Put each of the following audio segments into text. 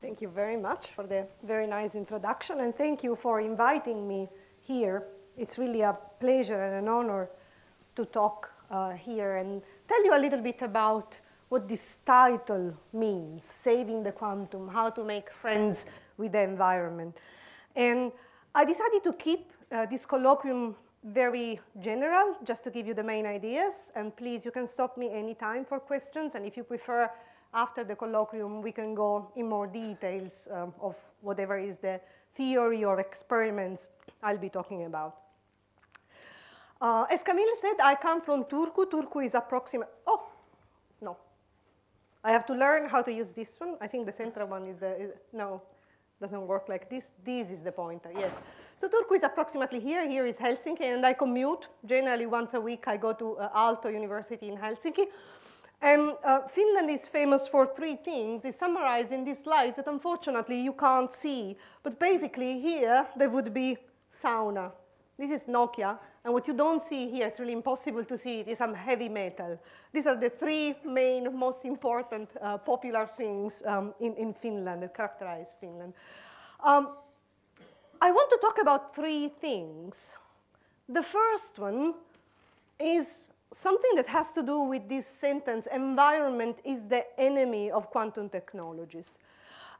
Thank you very much for the very nice introduction, and thank you for inviting me here. It's really a pleasure and an honor to talk uh, here and tell you a little bit about what this title means, Saving the Quantum, how to make friends with the environment. And I decided to keep uh, this colloquium very general, just to give you the main ideas. And please, you can stop me anytime for questions. And if you prefer, after the colloquium, we can go in more details um, of whatever is the theory or experiments I'll be talking about. Uh, as Camille said, I come from Turku. Turku is approximate. Oh, no. I have to learn how to use this one. I think the central one is the, is, no, doesn't work like this. This is the pointer, yes. So Turku is approximately here. Here is Helsinki, and I commute. Generally, once a week, I go to uh, Aalto University in Helsinki. And uh, Finland is famous for three things. It's summarized in these slides that unfortunately you can't see. But basically here, there would be sauna. This is Nokia. And what you don't see here, it's really impossible to see it, is some heavy metal. These are the three main, most important uh, popular things um, in, in Finland that characterize Finland. Um, I want to talk about three things. The first one is something that has to do with this sentence, environment is the enemy of quantum technologies.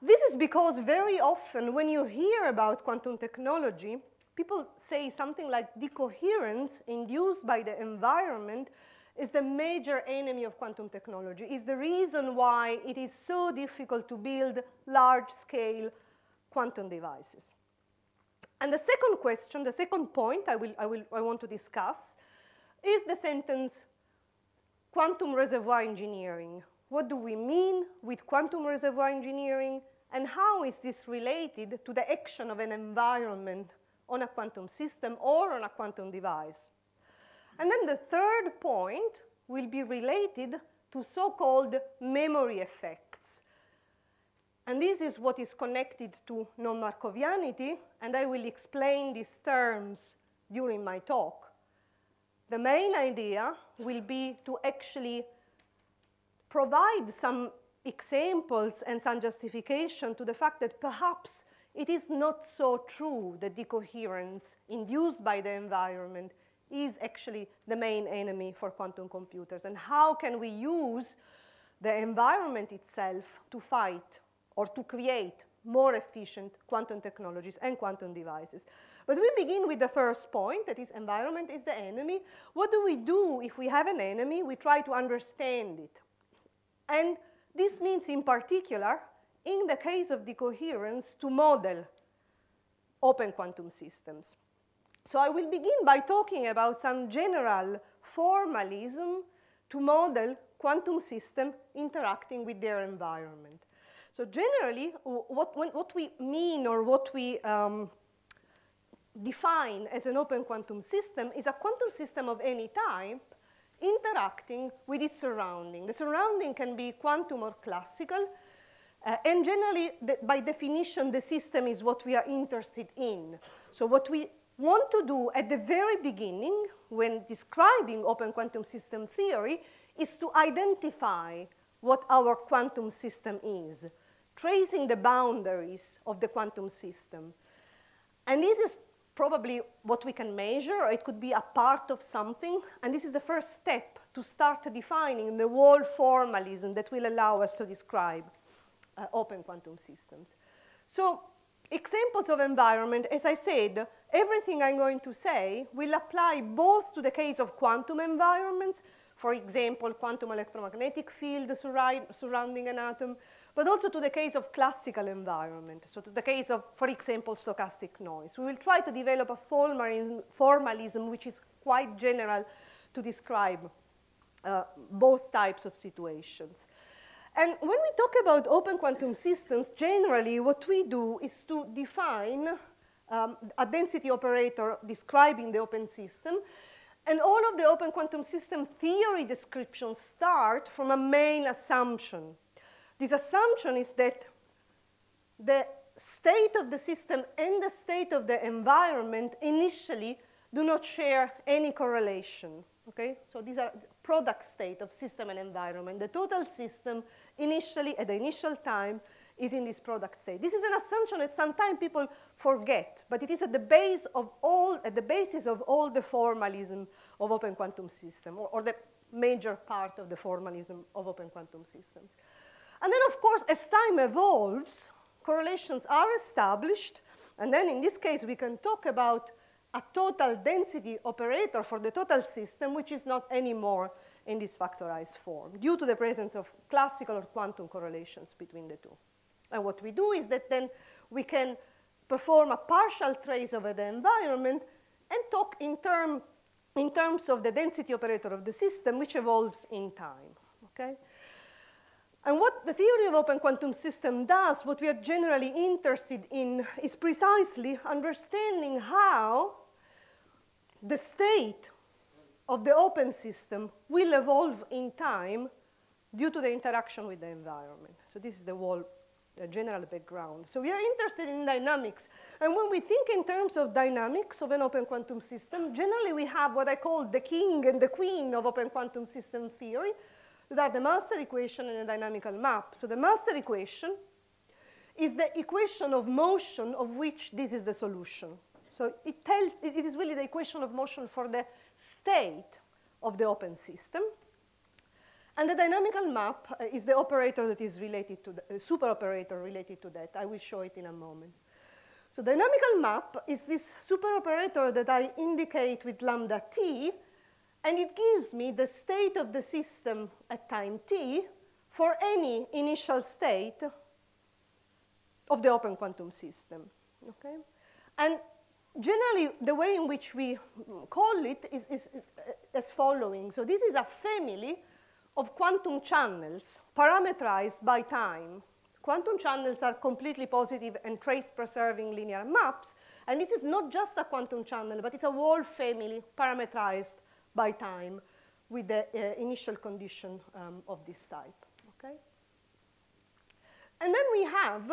This is because very often when you hear about quantum technology, people say something like decoherence induced by the environment is the major enemy of quantum technology, is the reason why it is so difficult to build large-scale quantum devices. And the second question, the second point I, will, I, will, I want to discuss is the sentence quantum reservoir engineering. What do we mean with quantum reservoir engineering and how is this related to the action of an environment on a quantum system or on a quantum device. And then the third point will be related to so-called memory effects. And this is what is connected to non-Markovianity, and I will explain these terms during my talk. The main idea will be to actually provide some examples and some justification to the fact that perhaps it is not so true that decoherence induced by the environment is actually the main enemy for quantum computers. And how can we use the environment itself to fight or to create more efficient quantum technologies and quantum devices. But we begin with the first point, that is environment is the enemy. What do we do if we have an enemy? We try to understand it. And this means in particular in the case of decoherence, to model open quantum systems. So I will begin by talking about some general formalism to model quantum system interacting with their environment. So generally, what, what we mean or what we um, define as an open quantum system is a quantum system of any type interacting with its surrounding. The surrounding can be quantum or classical, uh, and generally, the, by definition, the system is what we are interested in. So what we want to do at the very beginning, when describing open quantum system theory, is to identify what our quantum system is, tracing the boundaries of the quantum system. And this is probably what we can measure, or it could be a part of something, and this is the first step to start defining the whole formalism that will allow us to describe uh, open quantum systems. So examples of environment, as I said, everything I'm going to say will apply both to the case of quantum environments, for example, quantum electromagnetic field surrounding an atom, but also to the case of classical environment, so to the case of, for example, stochastic noise. We will try to develop a formalism, formalism which is quite general to describe uh, both types of situations. And when we talk about open quantum systems, generally what we do is to define um, a density operator describing the open system. And all of the open quantum system theory descriptions start from a main assumption. This assumption is that the state of the system and the state of the environment initially do not share any correlation. Okay? So these are product state of system and environment. The total system initially, at the initial time, is in this product state. This is an assumption that sometimes people forget, but it is at the base of all, at the basis of all the formalism of open quantum system, or, or the major part of the formalism of open quantum systems. And then, of course, as time evolves, correlations are established, and then in this case, we can talk about a total density operator for the total system, which is not anymore in this factorized form, due to the presence of classical or quantum correlations between the two. And what we do is that then we can perform a partial trace over the environment and talk in, term, in terms of the density operator of the system, which evolves in time, okay? And what the theory of open quantum system does, what we are generally interested in, is precisely understanding how the state of the open system will evolve in time due to the interaction with the environment. So this is the whole general background. So we are interested in dynamics. And when we think in terms of dynamics of an open quantum system, generally we have what I call the king and the queen of open quantum system theory, that are the master equation and the dynamical map. So the master equation is the equation of motion of which this is the solution. So it tells, it is really the equation of motion for the state of the open system. And the dynamical map uh, is the operator that is related to the uh, super operator related to that. I will show it in a moment. So dynamical map is this super operator that I indicate with lambda t, and it gives me the state of the system at time t for any initial state of the open quantum system. Okay? And generally, the way in which we call it is, is uh, as following. So this is a family of quantum channels parameterized by time. Quantum channels are completely positive and trace-preserving linear maps. And this is not just a quantum channel, but it's a whole family parameterized by time with the uh, initial condition um, of this type. Okay? And then we have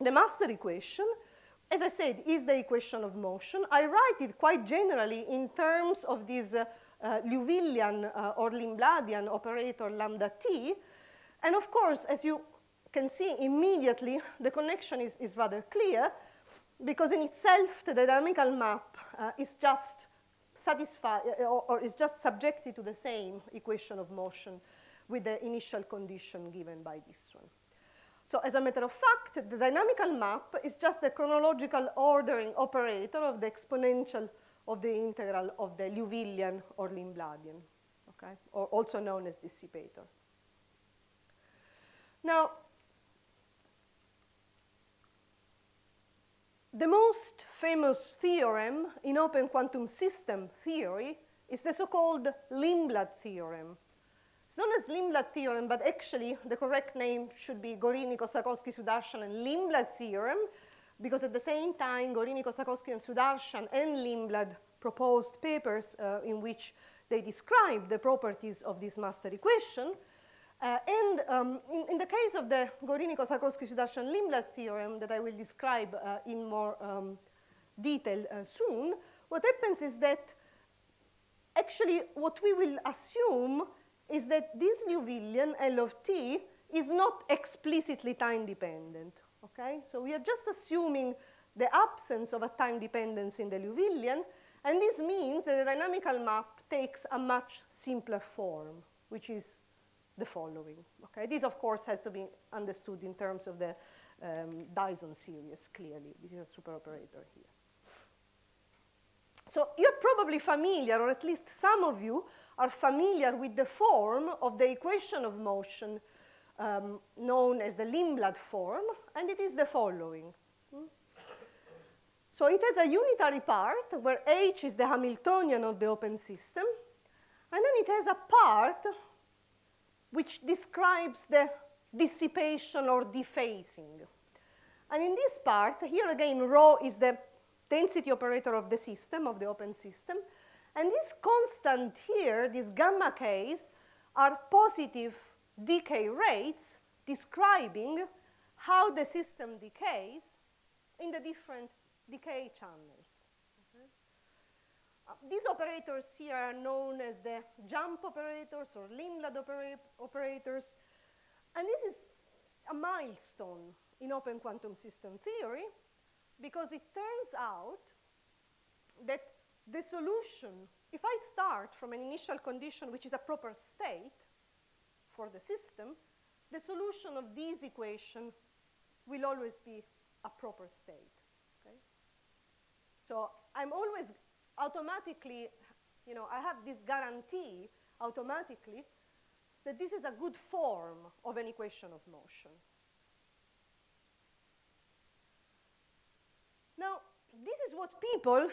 the master equation, as I said, is the equation of motion. I write it quite generally in terms of this uh, uh, Liouvillean uh, or Lindbladian operator lambda t. And of course, as you can see immediately, the connection is, is rather clear because in itself, the dynamical map uh, is just satisfied uh, or, or is just subjected to the same equation of motion with the initial condition given by this one. So as a matter of fact, the dynamical map is just the chronological ordering operator of the exponential of the integral of the Liouvillean or Lindbladian, okay, or also known as dissipator. Now, the most famous theorem in open quantum system theory is the so-called Lindblad theorem. It's known as Lindblad theorem, but actually the correct name should be Gorini-Kossakowski-Sudarshan and Lindblad theorem, because at the same time, Gorini, Kossakowski, and Sudarshan and Lindblad proposed papers uh, in which they described the properties of this master equation. Uh, and um, in, in, the case of the Gorini, Kossakowski, Sudarshan, Lindblad theorem that I will describe uh, in more um, detail uh, soon, what happens is that actually what we will assume is that this Liouvillean L of t is not explicitly time dependent. Okay? So we are just assuming the absence of a time dependence in the Liouvillean, and this means that the dynamical map takes a much simpler form, which is the following. Okay? This, of course, has to be understood in terms of the um, Dyson series, clearly. This is a super operator here. So you're probably familiar, or at least some of you are familiar with the form of the equation of motion um, known as the Lindblad form, and it is the following. Hmm? So it has a unitary part where H is the Hamiltonian of the open system, and then it has a part which describes the dissipation or dephasing. And in this part, here again, rho is the density operator of the system, of the open system, and this constant here, these gamma k's, are positive decay rates describing how the system decays in the different decay channels. Uh, these operators here are known as the jump operators or Lindblad opera operators. And this is a milestone in open quantum system theory because it turns out that the solution, if I start from an initial condition which is a proper state for the system, the solution of this equation will always be a proper state. Okay? So I'm always automatically, you know, I have this guarantee automatically that this is a good form of an equation of motion. Now, this is what people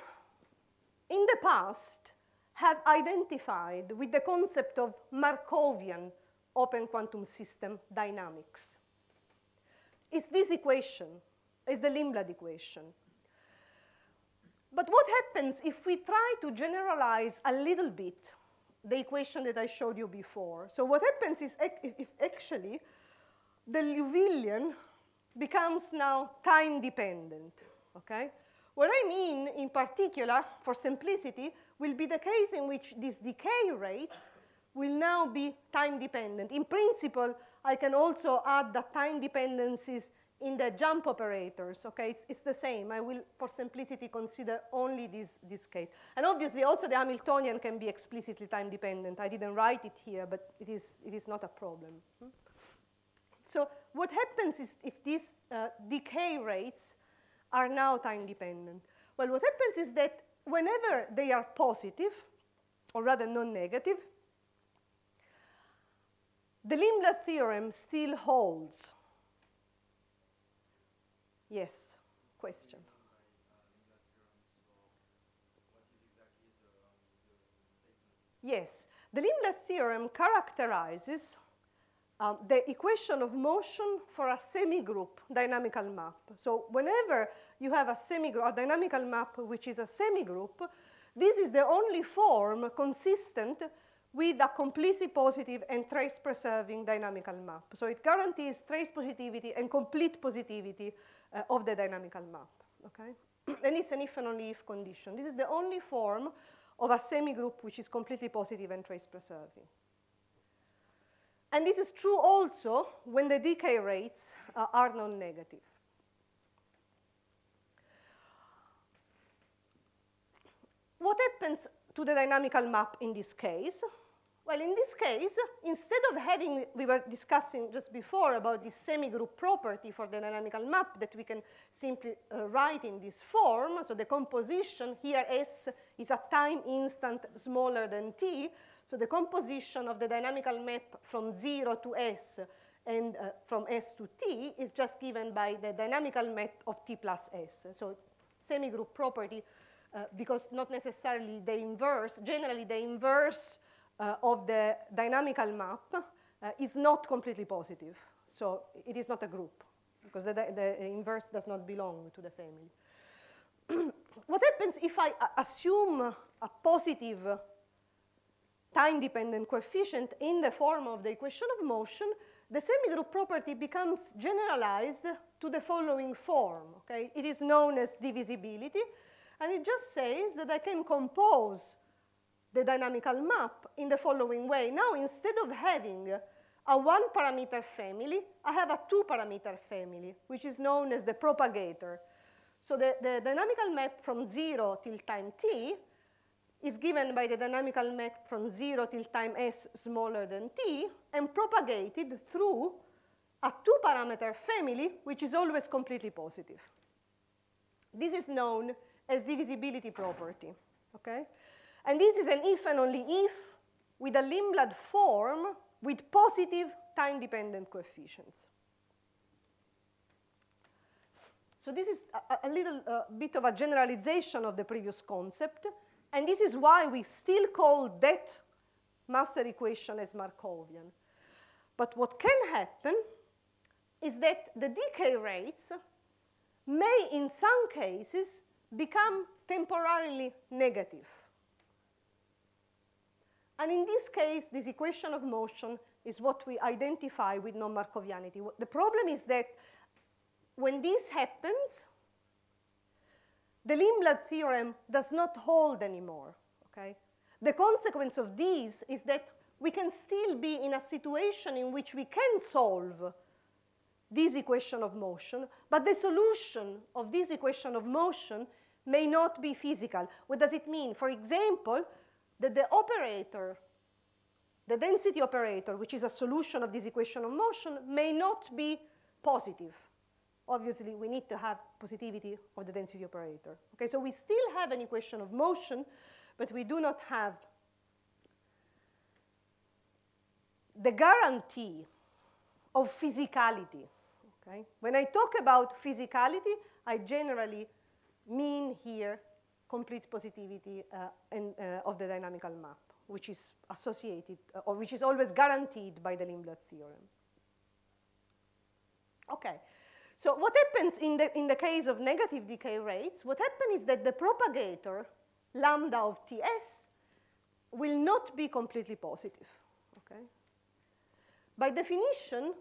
in the past have identified with the concept of Markovian open quantum system dynamics. It's this equation, it's the Lindblad equation. But what happens if we try to generalize a little bit the equation that I showed you before? So what happens is if actually the Liouvillean becomes now time dependent, okay? What I mean in particular, for simplicity, will be the case in which these decay rates will now be time dependent. In principle, I can also add the time dependencies in the jump operators, okay, it's, it's, the same. I will, for simplicity, consider only this, this case. And obviously, also the Hamiltonian can be explicitly time dependent. I didn't write it here, but it is, it is not a problem. Hmm? So what happens is if these uh, decay rates are now time dependent? Well, what happens is that whenever they are positive, or rather non-negative, the Lindblad theorem still holds. Yes, question. Yes, the Lindblad theorem characterizes um, the equation of motion for a semigroup dynamical map. So whenever you have a semigroup, a dynamical map which is a semigroup, this is the only form consistent with a completely positive and trace preserving dynamical map. So it guarantees trace positivity and complete positivity uh, of the dynamical map, okay? and it's an if and only if condition. This is the only form of a semigroup which is completely positive and trace preserving. And this is true also when the decay rates uh, are non-negative. What happens to the dynamical map in this case? Well, in this case, instead of having, we were discussing just before about this semigroup property for the dynamical map that we can simply uh, write in this form. So the composition here S is a time instant smaller than t. So the composition of the dynamical map from 0 to S and uh, from S to T is just given by the dynamical map of T plus S. So semigroup property, uh, because not necessarily the inverse, generally the inverse uh, of the dynamical map uh, is not completely positive. So it is not a group because the, the inverse does not belong to the family. what happens if I assume a positive time-dependent coefficient in the form of the equation of motion, the semigroup property becomes generalized to the following form. Okay? It is known as divisibility, and it just says that I can compose the dynamical map in the following way. Now, instead of having a one parameter family, I have a two parameter family, which is known as the propagator. So the, the dynamical map from zero till time t is given by the dynamical map from zero till time s smaller than t and propagated through a two parameter family, which is always completely positive. This is known as divisibility property, okay? And this is an if and only if with a Lindblad form with positive time-dependent coefficients. So this is a, a little uh, bit of a generalization of the previous concept, and this is why we still call that master equation as Markovian. But what can happen is that the decay rates may, in some cases, become temporarily negative. And in this case, this equation of motion is what we identify with non-Markovianity. The problem is that when this happens, the Lindblad theorem does not hold anymore, okay? The consequence of this is that we can still be in a situation in which we can solve this equation of motion, but the solution of this equation of motion may not be physical. What does it mean? For example, that the operator, the density operator, which is a solution of this equation of motion, may not be positive. Obviously, we need to have positivity of the density operator. Okay, so we still have an equation of motion, but we do not have the guarantee of physicality. Okay? When I talk about physicality, I generally mean here complete positivity uh, in, uh, of the dynamical map, which is associated, uh, or which is always guaranteed by the Lindblad theorem. Okay, so what happens in the, in the case of negative decay rates, what happens is that the propagator, lambda of Ts, will not be completely positive, okay? By definition,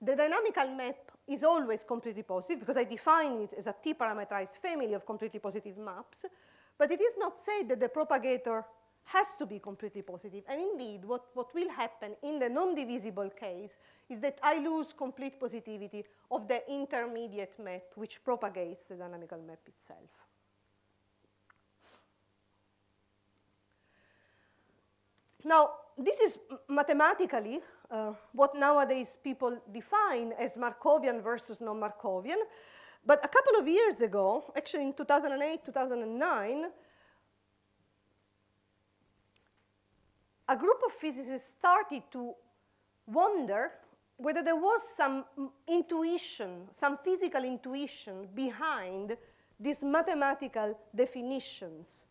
the dynamical map is always completely positive because I define it as a t-parameterized family of completely positive maps, but it is not said that the propagator has to be completely positive. And indeed, what, what will happen in the non-divisible case is that I lose complete positivity of the intermediate map which propagates the dynamical map itself. Now, this is mathematically uh, what nowadays people define as Markovian versus non-Markovian. But a couple of years ago, actually in 2008, 2009, a group of physicists started to wonder whether there was some intuition, some physical intuition behind these mathematical definitions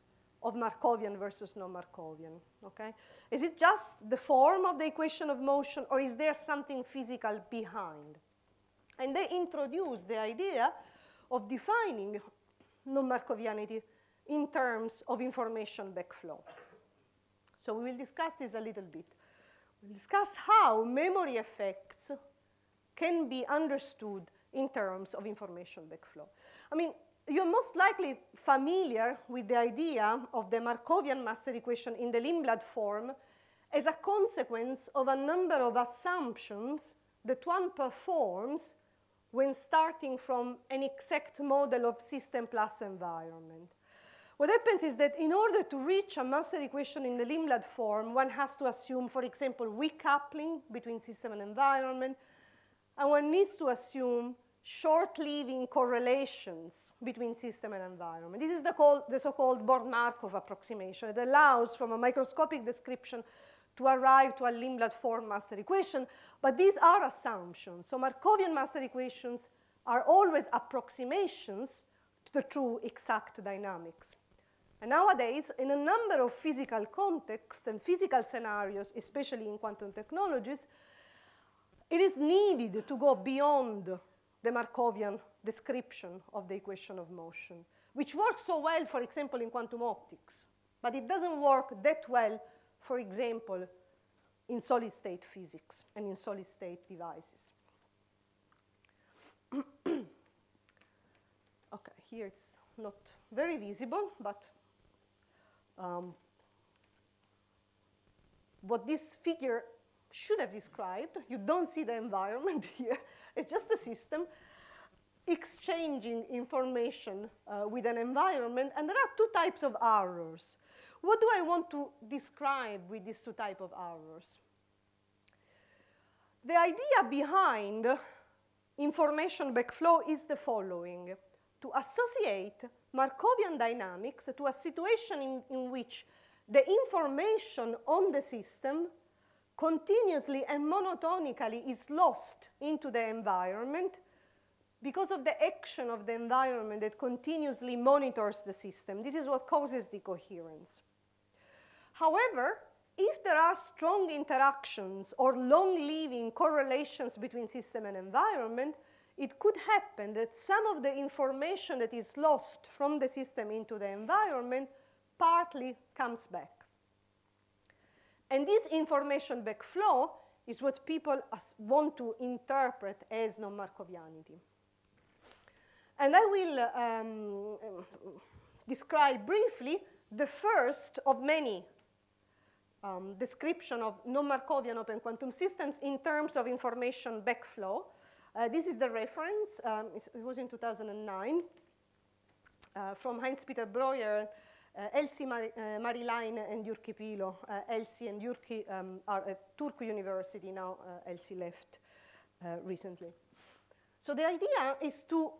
of Markovian versus non-Markovian, okay? Is it just the form of the equation of motion or is there something physical behind? And they introduced the idea of defining non-Markovianity in terms of information backflow. So we will discuss this a little bit. We'll discuss how memory effects can be understood in terms of information backflow. I mean, you're most likely familiar with the idea of the Markovian master equation in the Lindblad form as a consequence of a number of assumptions that one performs when starting from an exact model of system plus environment. What happens is that in order to reach a master equation in the Lindblad form, one has to assume, for example, weak coupling between system and environment, and one needs to assume short-living correlations between system and environment. This is the, the so-called Born-Markov approximation. It allows, from a microscopic description, to arrive to a Lindblad form master equation, but these are assumptions. So Markovian master equations are always approximations to the true exact dynamics. And nowadays, in a number of physical contexts and physical scenarios, especially in quantum technologies, it is needed to go beyond the Markovian description of the equation of motion, which works so well, for example, in quantum optics. But it doesn't work that well, for example, in solid state physics and in solid state devices. okay, here it's not very visible, but um, what this figure should have described. You don't see the environment here. It's just a system exchanging information uh, with an environment. And there are two types of errors. What do I want to describe with these two types of errors? The idea behind information backflow is the following. To associate Markovian dynamics to a situation in, in which the information on the system continuously and monotonically is lost into the environment because of the action of the environment that continuously monitors the system. This is what causes decoherence. However, if there are strong interactions or long-living correlations between system and environment, it could happen that some of the information that is lost from the system into the environment partly comes back. And this information backflow is what people want to interpret as non-Markovianity. And I will um, describe briefly the first of many um, description of non-Markovian open quantum systems in terms of information backflow. Uh, this is the reference. Um, it was in 2009 uh, from Heinz-Peter Breuer, Eh, Elsi Mar eh, Mari Laine and Jyrki Piilo. Uh, Elsi and Jyrki um, are at Turku University now. Elsie left recently. So the idea is to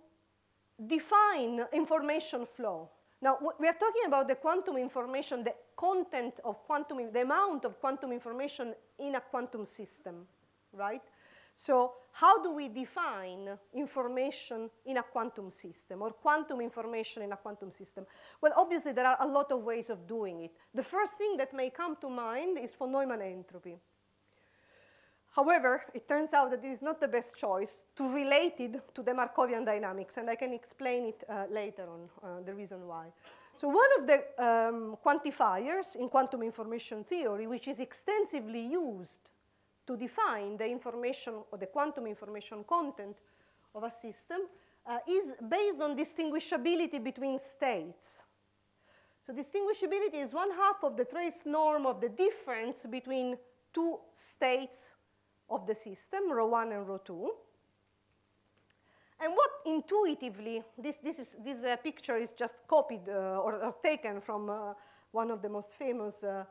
define information flow. Now, we are talking about the quantum information, the content of quantum, the amount of quantum information in a quantum system, right? So how do we define information in a quantum system or quantum information in a quantum system? Well, obviously, there are a lot of ways of doing it. The first thing that may come to mind is von Neumann entropy. However, it turns out that this is not the best choice to relate it to the Markovian dynamics, and I can explain it uh, later on, uh, the reason why. So one of the um, quantifiers in quantum information theory, which is extensively used to define the information or the quantum information content of a system, uh, is based on distinguishability between states. So distinguishability is one half of the trace norm of the difference between two states of the system, rho 1 and rho 2. And what intuitively, this, this, is, this uh, picture is just copied uh, or, or, taken from uh, one of the most famous uh,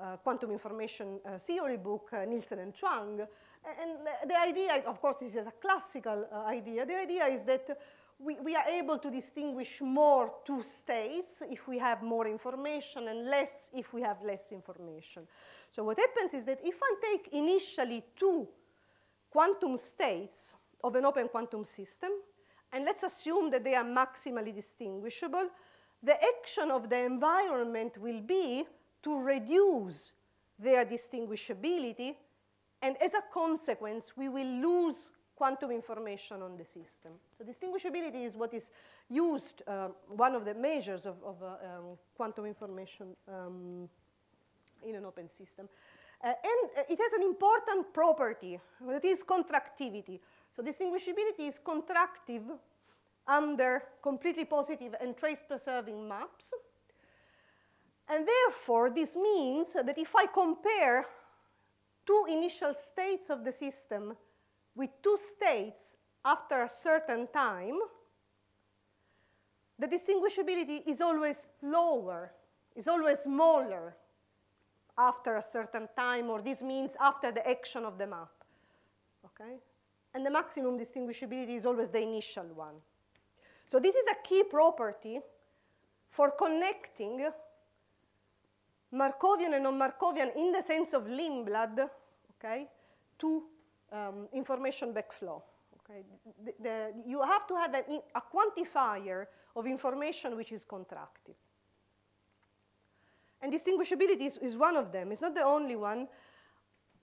Uh, quantum information uh, theory book, uh, Nielsen and Chuang. And the, the, idea is, of course, this is a classical uh, idea. The idea is that we, we are able to distinguish more two states if we have more information and less if we have less information. So what happens is that if I take initially two quantum states of an open quantum system, and let's assume that they are maximally distinguishable, the action of the environment will be to reduce their distinguishability, and as a consequence, we will lose quantum information on the system. So distinguishability is what is used, uh, one of the measures of, of uh, um, quantum information um, in an open system. Uh, and uh, it has an important property, that is contractivity. So distinguishability is contractive under completely positive and trace-preserving maps. And therefore, this means that if I compare two initial states of the system with two states after a certain time, the distinguishability is always lower, is always smaller after a certain time, or this means after the action of the map, okay? And the maximum distinguishability is always the initial one. So this is a key property for connecting Markovian and non-Markovian in the sense of Lindblad, okay, to um, information backflow. Okay? The, the, you have to have a, a quantifier of information which is contractive. And distinguishability is, is, one of them. It's not the only one.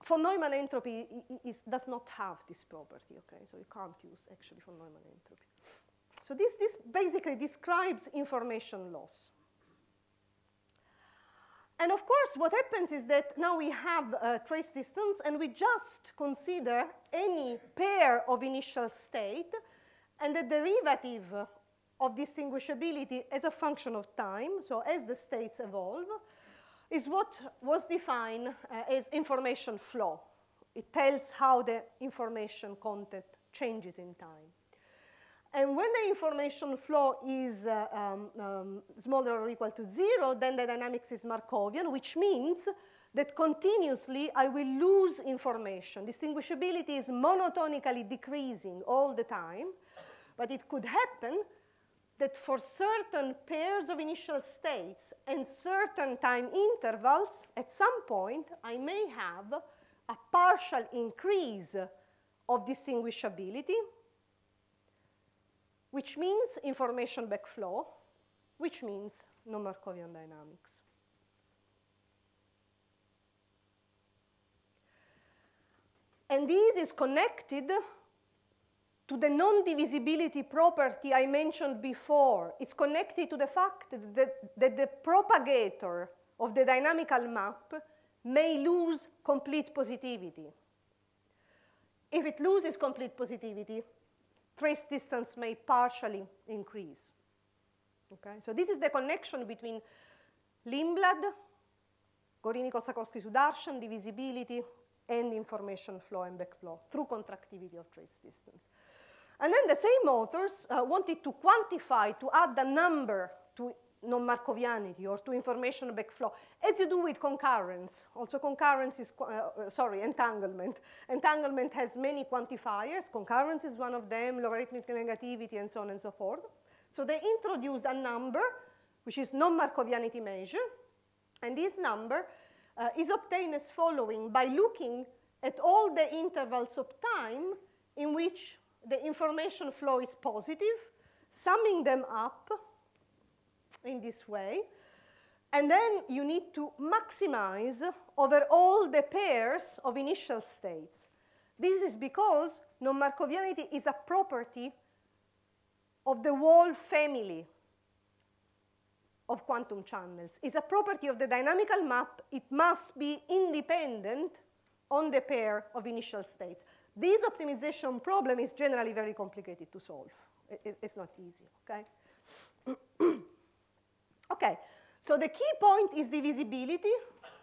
Von Neumann entropy is, does not have this property, okay? So you can't use actually von Neumann entropy. So this, this basically describes information loss. And of course, what happens is that now we have a trace distance and we just consider any pair of initial state and the derivative of distinguishability as a function of time, so as the states evolve, is what was defined uh, as information flow. It tells how the information content changes in time. And when the information flow is uh, um, um, smaller or equal to zero, then the dynamics is Markovian, which means that continuously I will lose information. Distinguishability is monotonically decreasing all the time, but it could happen that for certain pairs of initial states and certain time intervals, at some point, I may have a partial increase of distinguishability, which means information backflow, which means non-Markovian dynamics. And this is connected to the non-divisibility property I mentioned before. It's connected to the fact that, that the propagator of the dynamical map may lose complete positivity. If it loses complete positivity, trace distance may partially increase. Okay? So this is the connection between Lindblad, Gorini-Kossakowski-Sudarshan, divisibility, and information flow and backflow through contractivity of trace distance. And then the same authors uh, wanted to quantify, to add a number non-Markovianity or to information backflow, as you do with concurrence. Also concurrence is, uh, uh, sorry, entanglement. Entanglement has many quantifiers. Concurrence is one of them, logarithmic negativity, and so on and so forth. So they introduced a number, which is non-Markovianity measure, and this number uh, is obtained as following by looking at all the intervals of time in which the information flow is positive, summing them up in this way. And then you need to maximize over all the pairs of initial states. This is because non-Markovianity is a property of the whole family of quantum channels. It's a property of the dynamical map. It must be independent on the pair of initial states. This optimization problem is generally very complicated to solve. It's not easy, okay? okay, so the key point is the visibility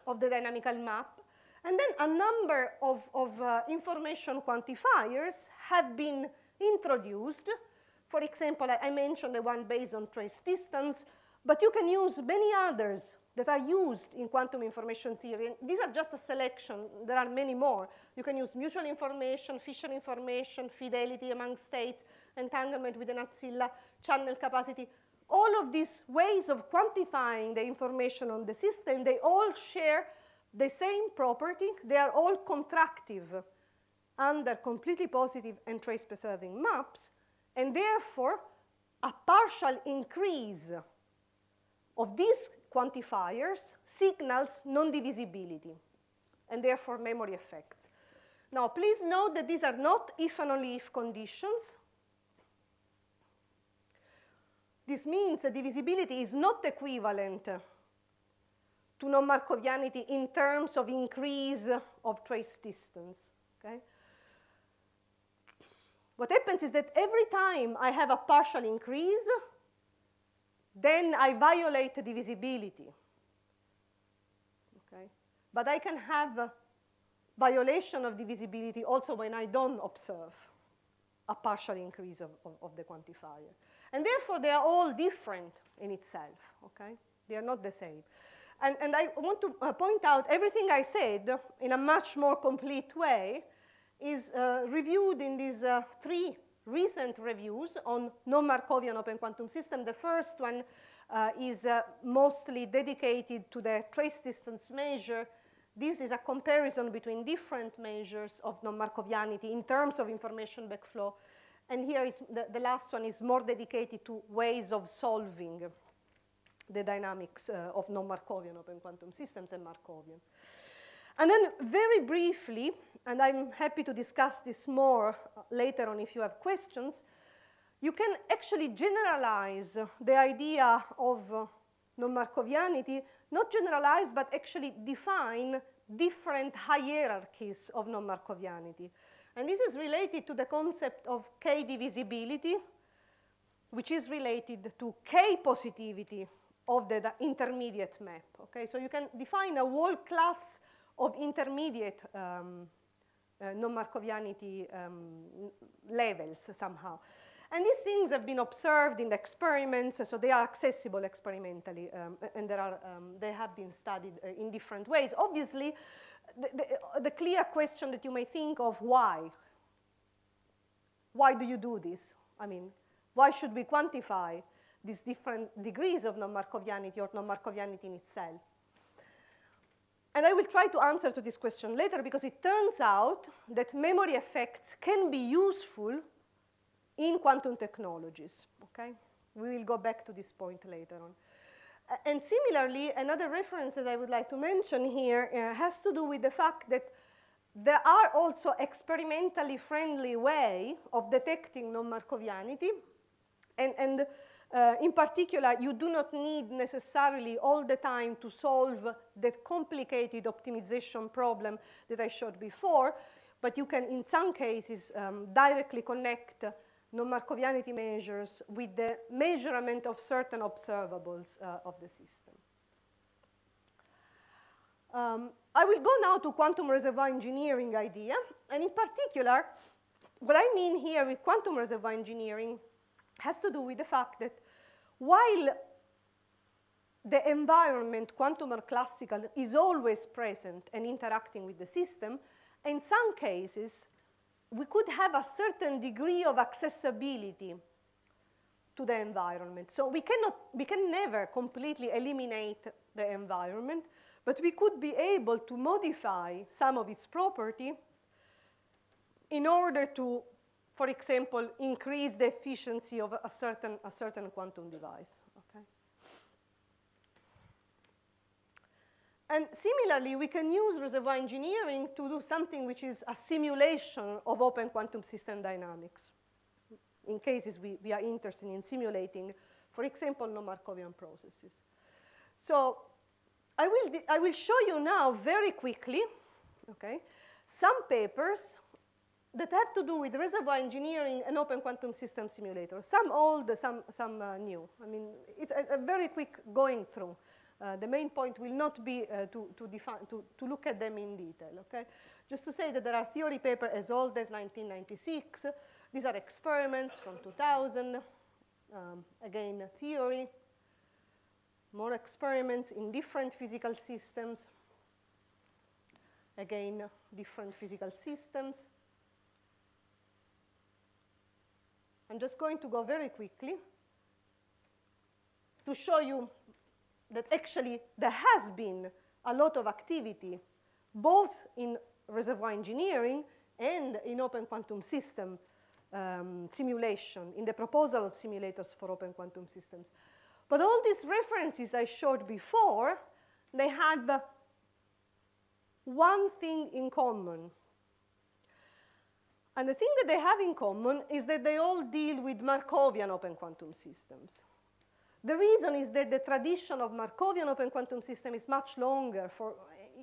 of the dynamical map. And then a number of, of uh, information quantifiers have been introduced. For example, I, I mentioned the one based on trace distance, but you can use many others that are used in quantum information theory. And these are just a selection. There are many more. You can use mutual information, Fisher information, fidelity among states, entanglement with an ancilla, channel capacity. All of these ways of quantifying the information on the system, they all share the same property. They are all contractive under completely positive and trace-preserving maps. And therefore, a partial increase of these quantifiers signals non-divisibility and therefore memory effects. Now, please note that these are not if and only if conditions. This means that divisibility is not equivalent to non-Markovianity in terms of increase of trace distance, okay? What happens is that every time I have a partial increase, then I violate divisibility. Okay? But I can have violation of divisibility also when I don't observe a partial increase of, of, of, the quantifier. And therefore, they are all different in itself, okay? They are not the same. And, and I want to uh, point out everything I said in a much more complete way is uh, reviewed in these uh, three recent reviews on non-Markovian open quantum system. The first one uh, is uh, mostly dedicated to the trace distance measure. This is a comparison between different measures of non-Markovianity in terms of information backflow. And here is the, the, last one is more dedicated to ways of solving the dynamics uh, of non-Markovian open quantum systems and Markovian. And then very briefly, and I'm happy to discuss this more later on if you have questions, you can actually generalize the idea of non-Markovianity, not generalize, but actually define different hierarchies of non-Markovianity. And this is related to the concept of k-divisibility, which is related to k-positivity of the, the, intermediate map. Okay, so you can define a whole class of intermediate um, uh, non-Markovianity um, levels somehow. And these things have been observed in experiments, so they are accessible experimentally, um, and there are, um, they have been studied uh, in different ways. Obviously, the, the, uh, the, clear question that you may think of, why? Why do you do this? I mean, why should we quantify these different degrees of non-Markovianity or non-Markovianity in itself? And I will try to answer to this question later because it turns out that memory effects can be useful in quantum technologies, okay? We will go back to this point later on. And similarly, another reference that I would like to mention here uh, has to do with the fact that there are also experimentally friendly way of detecting non-Markovianity. And, and uh, in particular, you do not need necessarily all the time to solve that complicated optimization problem that I showed before, but you can, in some cases, um, directly connect non-Markovianity measures with the measurement of certain observables uh, of the system. Um, I will go now to quantum reservoir engineering idea, and in particular, what I mean here with quantum reservoir engineering has to do with the fact that while the environment, quantum or classical, is always present and interacting with the system, in some cases, we could have a certain degree of accessibility to the environment. So we cannot, we can never completely eliminate the environment, but we could be able to modify some of its property in order to, for example, increase the efficiency of a certain, a certain quantum device. Okay? And similarly, we can use reservoir engineering to do something which is a simulation of open quantum system dynamics in cases we, we are interested in simulating, for example, non-Markovian processes. So I will, I will show you now very quickly, okay, some papers that have to do with reservoir engineering and open quantum system simulators. Some old, some, some uh, new. I mean, it's a, a very quick going through. Uh, the main point will not be uh, to, to, to, to look at them in detail, okay? Just to say that there are theory papers as old as 1996. These are experiments from 2000. Um, again, theory. More experiments in different physical systems. Again, different physical systems. I'm just going to go very quickly to show you that actually there has been a lot of activity, both in reservoir engineering and in open quantum system um, simulation, in the proposal of simulators for open quantum systems. But all these references I showed before, they had one thing in common. And the thing that they have in common is that they all deal with Markovian open quantum systems. The reason is that the tradition of Markovian open quantum system is much longer. For,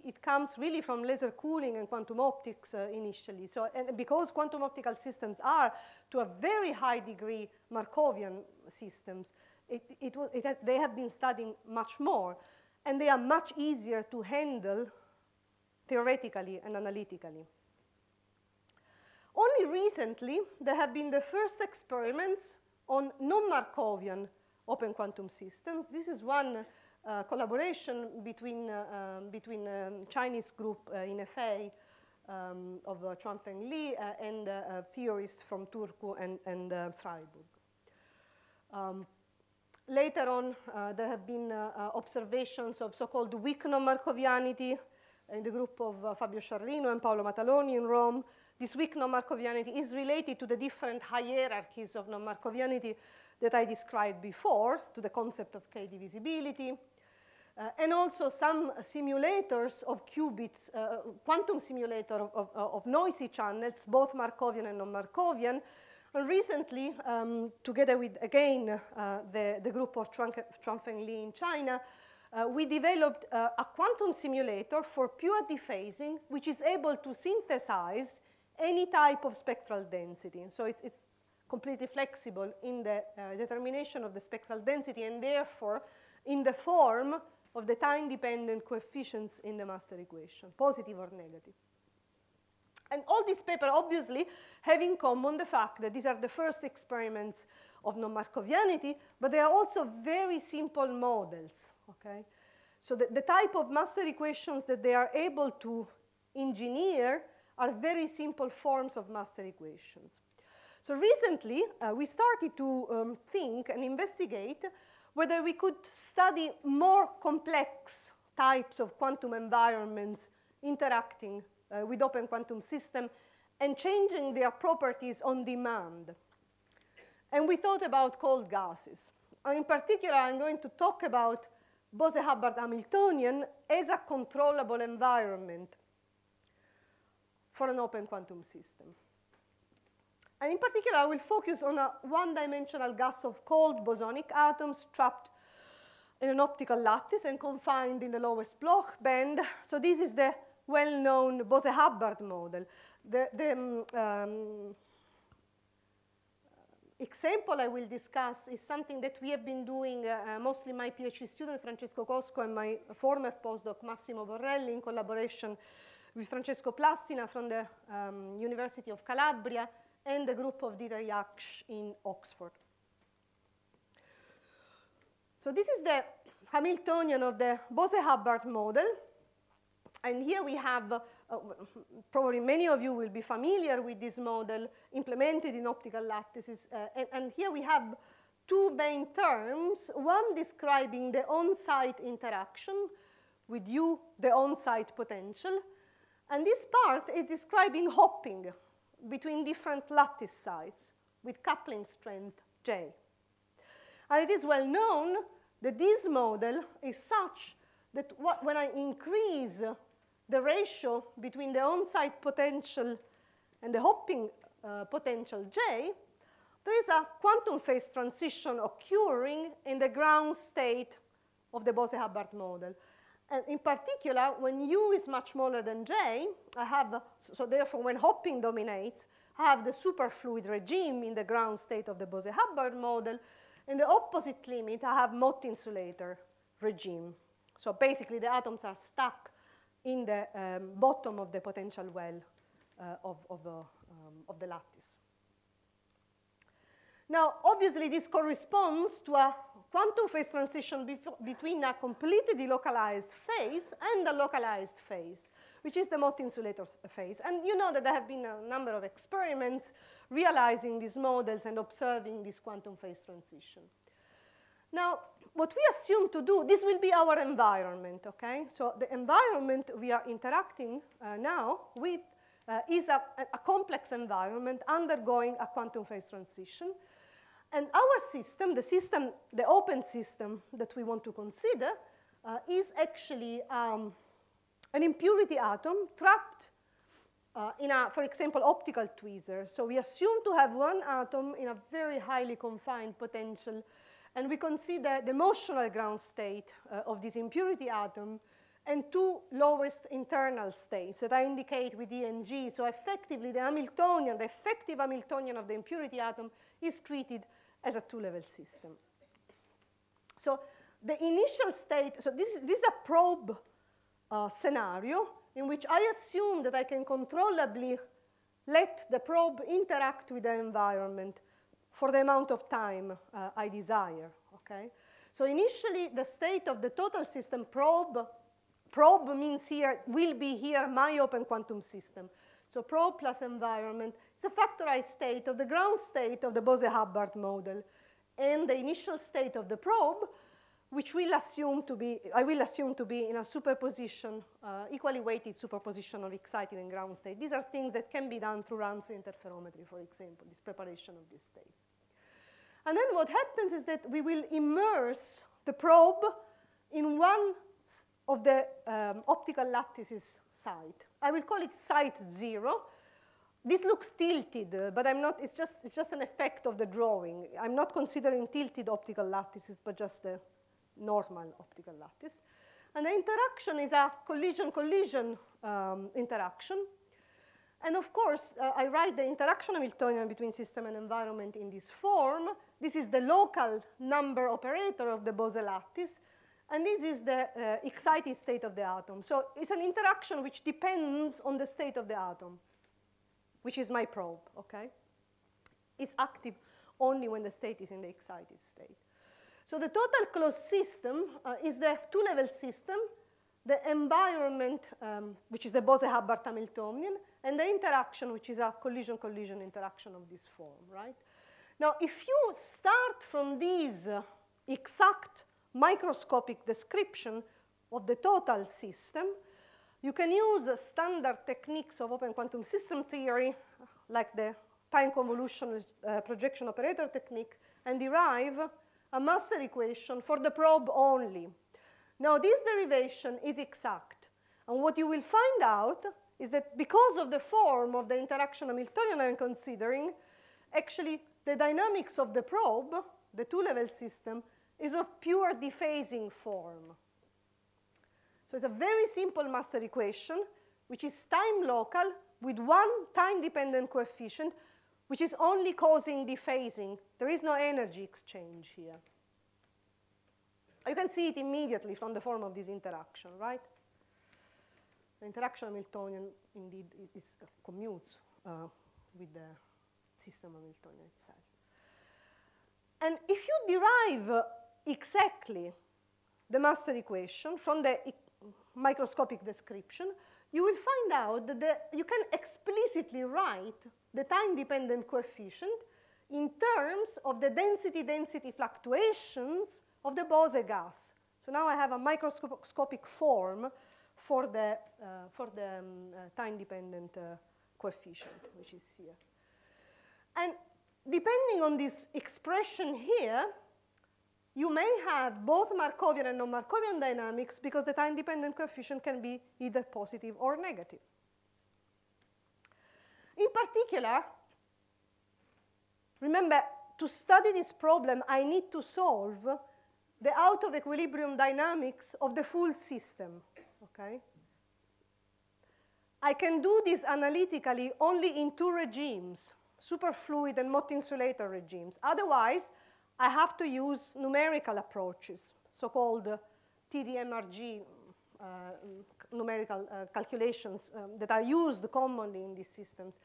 it comes really from laser cooling and quantum optics uh, initially. So, and because quantum optical systems are, to a very high degree, Markovian systems, it, it, it, they have been studying much more. And they are much easier to handle theoretically and analytically. Only recently, there have been the first experiments on non-Markovian open quantum systems. This is one uh, collaboration between, uh, um, between um, Chinese group uh, in Hefei um, of uh, Chuanfeng Li uh, and uh, theorists from Turku and, and Freiburg. Um, later on, there have been observations of so-called weak non-Markovianity in the group of Fabio Sciarrino and Paolo Mataloni in Rome, this weak non-Markovianity is related to the different hierarchies of non-Markovianity that I described before, to the concept of K divisibility, uh, and also some simulators of qubits, uh, quantum simulator of, of, of, noisy channels, both Markovian and non-Markovian. And recently, um, together with, again, uh, the, the group of Chuanfeng Li in China, uh, we developed uh, a quantum simulator for pure dephasing, which is able to synthesize any type of spectral density. So it's, it's completely flexible in the uh, determination of the spectral density and therefore in the form of the time-dependent coefficients in the master equation, positive or negative. And all these papers obviously have in common the fact that these are the first experiments of non-Markovianity, but they are also very simple models, okay? So the, the type of master equations that they are able to engineer are very simple forms of master equations. So recently, uh, we started to um, think and investigate whether we could study more complex types of quantum environments interacting uh, with open quantum system and changing their properties on demand. And we thought about cold gases. And in particular, I'm going to talk about Bose-Hubbard Hamiltonian as a controllable environment for an open quantum system. And in particular, I will focus on a one-dimensional gas of cold bosonic atoms trapped in an optical lattice and confined in the lowest Bloch band. So this is the well-known Bose-Hubbard model. The, the um, um example I will discuss is something that we have been doing, uh, uh mostly my PhD student Francesco Cosco and my former postdoc Massimo Borrelli in collaboration with Francesco Plastina from the um, University of Calabria and the group of Dieter Jaksch in Oxford. So this is the Hamiltonian of the Bose-Hubbard model. And here we have, uh, probably many of you will be familiar with this model implemented in optical lattices. Uh, and, and, here we have two main terms, one describing the on-site interaction with U, the on-site potential. And this part is describing hopping between different lattice sites with coupling strength J. And it is well known that this model is such that what, when I increase the ratio between the on-site potential and the hopping uh, potential J, there is a quantum phase transition occurring in the ground state of the Bose-Hubbard model. And in particular, when U is much smaller than J, I have, so therefore when hopping dominates, I have the superfluid regime in the ground state of the Bose-Hubbard model. In the opposite limit, I have Mott insulator regime. So basically, the atoms are stuck in the um, bottom of the potential well uh, of, of, um, of the lattice. Now, obviously, this corresponds to a quantum phase transition between a completely delocalized phase and a localized phase, which is the Mott insulator phase. And you know that there have been a number of experiments realizing these models and observing this quantum phase transition. Now, what we assume to do, this will be our environment, okay? So the environment we are interacting uh, now with uh, is a, a, complex environment undergoing a quantum phase transition. And our system, the system, the open system that we want to consider, uh, is actually um, an impurity atom trapped uh, in a, for example, optical tweezer. So we assume to have one atom in a very highly confined potential and we consider the motional ground state uh, of this impurity atom and two lowest internal states that I indicate with E and G. So effectively, the Hamiltonian, the effective Hamiltonian of the impurity atom is treated as a two-level system. So the initial state, so this is, this is a probe uh, scenario in which I assume that I can controllably let the probe interact with the environment for the amount of time uh, I desire, okay? So initially, the state of the total system probe, probe means here, will be here my open quantum system. So probe plus environment is a factorized state of the ground state of the Bose-Hubbard model and the initial state of the probe, which will assume to be, I will assume to be in a superposition, uh, equally weighted superposition of excited and ground state. These are things that can be done through Ramsey interferometry, for example, this preparation of these states. And then what happens is that we will immerse the probe in one of the um, optical lattices site. I will call it site zero. This looks tilted, uh, but I'm not, it's just, it's just an effect of the drawing. I'm not considering tilted optical lattices, but just the normal optical lattice. And the interaction is a collision-collision um, interaction. And of course, uh, I write the interaction Hamiltonian between system and environment in this form. This is the local number operator of the Bose lattice. And this is the uh, excited state of the atom. So it's an interaction which depends on the state of the atom, which is my probe, okay? It's active only when the state is in the excited state. So the total closed system uh, is the two-level system, the environment, um, which is the Bose-Hubbard Hamiltonian, and the interaction, which is a collision-collision interaction of this form, right? Now, if you start from this uh, exact microscopic description of the total system, you can use standard techniques of open quantum system theory, like the time convolution uh, projection operator technique, and derive a master equation for the probe only. Now, this derivation is exact. And what you will find out is that because of the form of the interaction Hamiltonian I'm considering, actually the dynamics of the probe, the two-level system, is of pure dephasing form. So it's a very simple master equation, which is time local with one time-dependent coefficient, which is only causing dephasing. There is no energy exchange here. You can see it immediately from the form of this interaction, right? The interaction Hamiltonian indeed is, is uh, commutes uh, with the system Hamiltonian itself. And if you derive exactly the master equation from the microscopic description, you will find out that the, you can explicitly write the time-dependent coefficient in terms of the density-density fluctuations of the Bose gas. So now I have a microscopic form for the, uh, for the um, uh, time-dependent uh, coefficient, which is here. And depending on this expression here, you may have both Markovian and non-Markovian dynamics because the time-dependent coefficient can be either positive or negative. In particular, remember, to study this problem, I need to solve the out of equilibrium dynamics of the full system, okay? I can do this analytically only in two regimes, superfluid and Mott insulator regimes. Otherwise, I have to use numerical approaches, so-called TDMRG uh, numerical uh, calculations um, that are used commonly in these systems.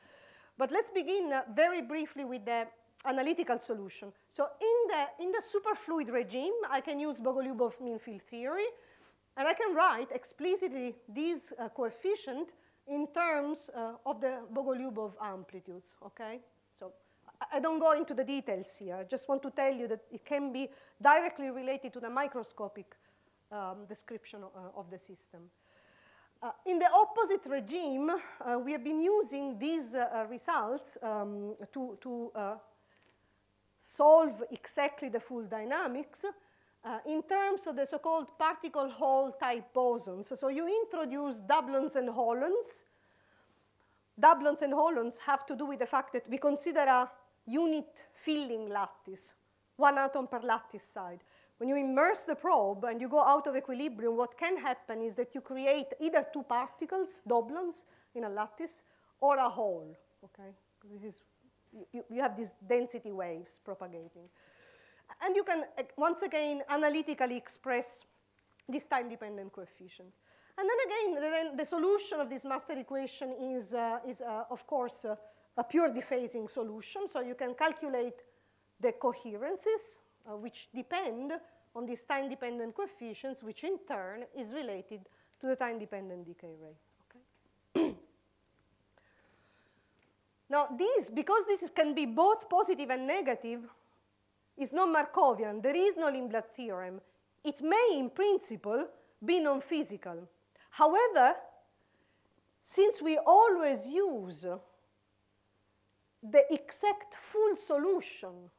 But let's begin uh, very briefly with the analytical solution. So in the, in the superfluid regime, I can use Bogoliubov mean field theory, and I can write explicitly these uh, coefficient in terms uh, of the Bogoliubov amplitudes, okay? I don't go into the details here. I just want to tell you that it can be directly related to the microscopic um, description uh, of the system. Uh, in the opposite regime, uh, we have been using these uh, results um, to, to uh, solve exactly the full dynamics uh, in terms of the so-called particle hole type bosons. So you introduce doublons and holons. Doublons and holons have to do with the fact that we consider a unit filling lattice, one atom per lattice side. When you immerse the probe and you go out of equilibrium, what can happen is that you create either two particles, doublons, in a lattice, or a hole, okay? This is you, you have these density waves propagating. And you can, once again, analytically express this time-dependent coefficient. And then again, then the solution of this master equation is, uh, is uh, of course, uh, a pure dephasing solution. So you can calculate the coherences, uh, which depend on these time-dependent coefficients, which in turn is related to the time-dependent decay rate. Okay? Now this, because this can be both positive and negative, is not Markovian. There is no Lindblad theorem. It may, in principle, be non-physical. However, since we always use the exact full solution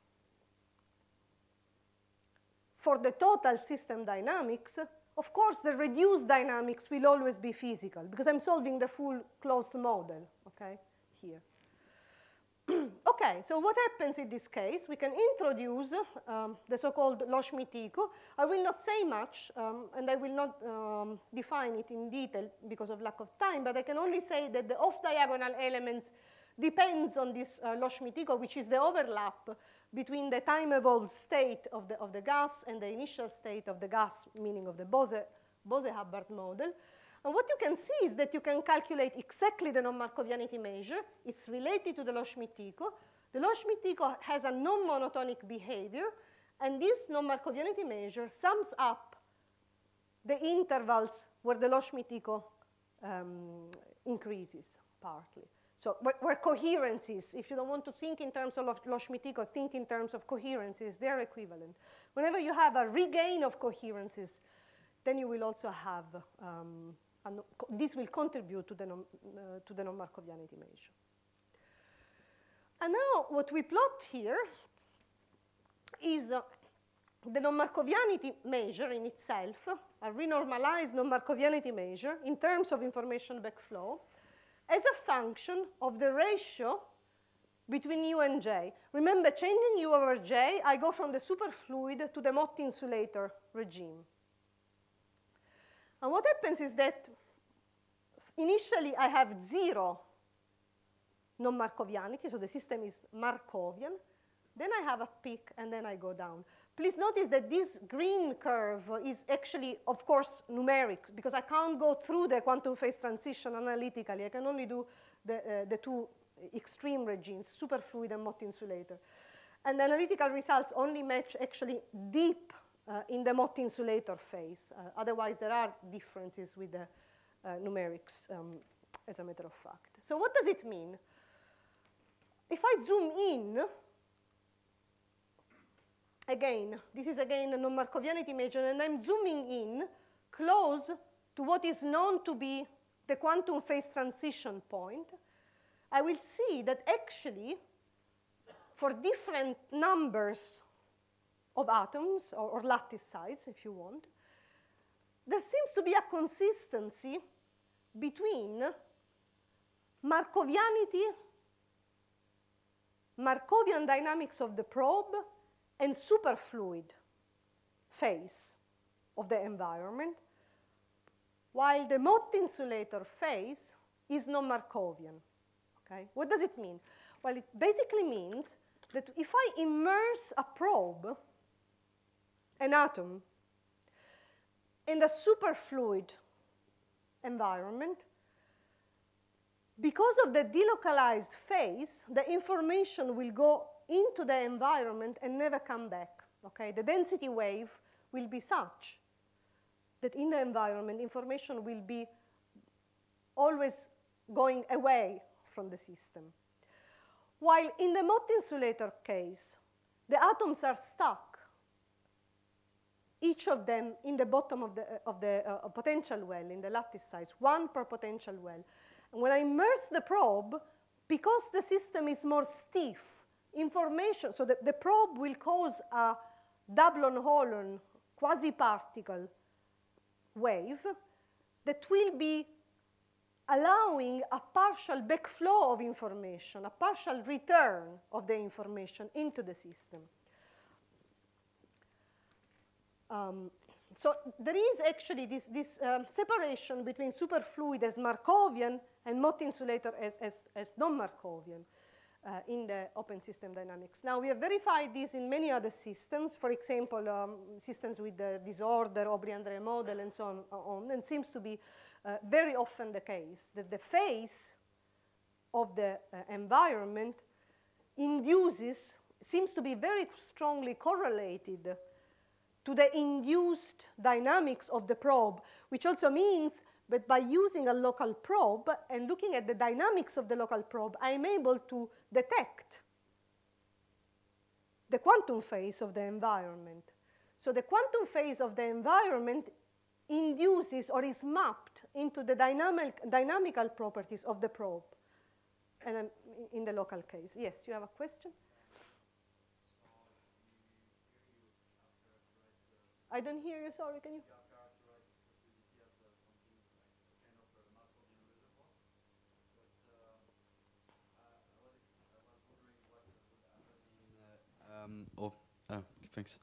for the total system dynamics, of course, the reduced dynamics will always be physical because I'm solving the full closed model, okay, here. okay, so what happens in this case? We can introduce um, the so-called Loschmidt echo. I will not say much, um, and I will not um, define it in detail because of lack of time, but I can only say that the off-diagonal elements depends on this uh, Loschmidt echo, which is the overlap between the time-evolved state of the, of the gas and the initial state of the gas, meaning of the Bose-Hubbard Bose model. And what you can see is that you can calculate exactly the non-Markovianity measure. It's related to the Loschmidt echo. The Loschmidt echo has a non-monotonic behavior, and this non-Markovianity measure sums up the intervals where the Loschmidt echo um, increases partly. So where, coherences, if you don't want to think in terms of Loschmidt echo, think in terms of coherences, they're equivalent. Whenever you have a regain of coherences, then you will also have um, this will contribute to the, uh, to the non-Markovianity measure. And now what we plot here is uh, the non-Markovianity measure in itself, a renormalized non-Markovianity measure in terms of information backflow, as a function of the ratio between U and J. Remember, changing U over J, I go from the superfluid to the Mott insulator regime. And what happens is that initially I have zero non-Markovianity, so the system is Markovian. Then I have a peak, and then I go down. Please notice that this green curve is actually, of course, numeric, because I can't go through the quantum phase transition analytically. I can only do the, uh, the two extreme regimes, superfluid and Mott insulator. And the analytical results only match actually deep uh, in the Mott insulator phase. Uh, otherwise, there are differences with the uh, numerics, um, as a matter of fact. So what does it mean? If I zoom in, again, this is again a non-Markovianity measure, and I'm zooming in close to what is known to be the quantum phase transition point, I will see that actually, for different numbers of atoms, or, or lattice size, if you want, there seems to be a consistency between Markovianity, Markovian dynamics of the probe, and superfluid phase of the environment, while the Mott insulator phase is non-Markovian. Okay? What does it mean? Well, it basically means that if I immerse a probe, an atom, in the superfluid environment, because of the delocalized phase, the information will go into the environment and never come back. Okay? The density wave will be such that in the environment, information will be always going away from the system. While in the Mott insulator case, the atoms are stuck, each of them in the bottom of the, of the uh, potential well, in the lattice size, one per potential well. And when I immerse the probe, because the system is more stiff, information, so the, the probe will cause a Doublon-Holon quasi-particle wave that will be allowing a partial backflow of information, a partial return of the information into the system. Um, so there is actually this, this um, separation between superfluid as Markovian and Mott insulator as, as, as non-Markovian uh, in the open system dynamics. Now, we have verified this in many other systems, for example, um, systems with the disorder, Aubry-André model, and so on, on, and seems to be uh, very often the case that the phase of the uh, environment induces, seems to be very strongly correlated to the induced dynamics of the probe, which also means that by using a local probe and looking at the dynamics of the local probe, I'm able to detect the quantum phase of the environment. So the quantum phase of the environment induces or is mapped into the dynamic, dynamical properties of the probe. And in the local case. Yes, you have a question? I don't hear you, sorry, can you? Oh, oh, thanks.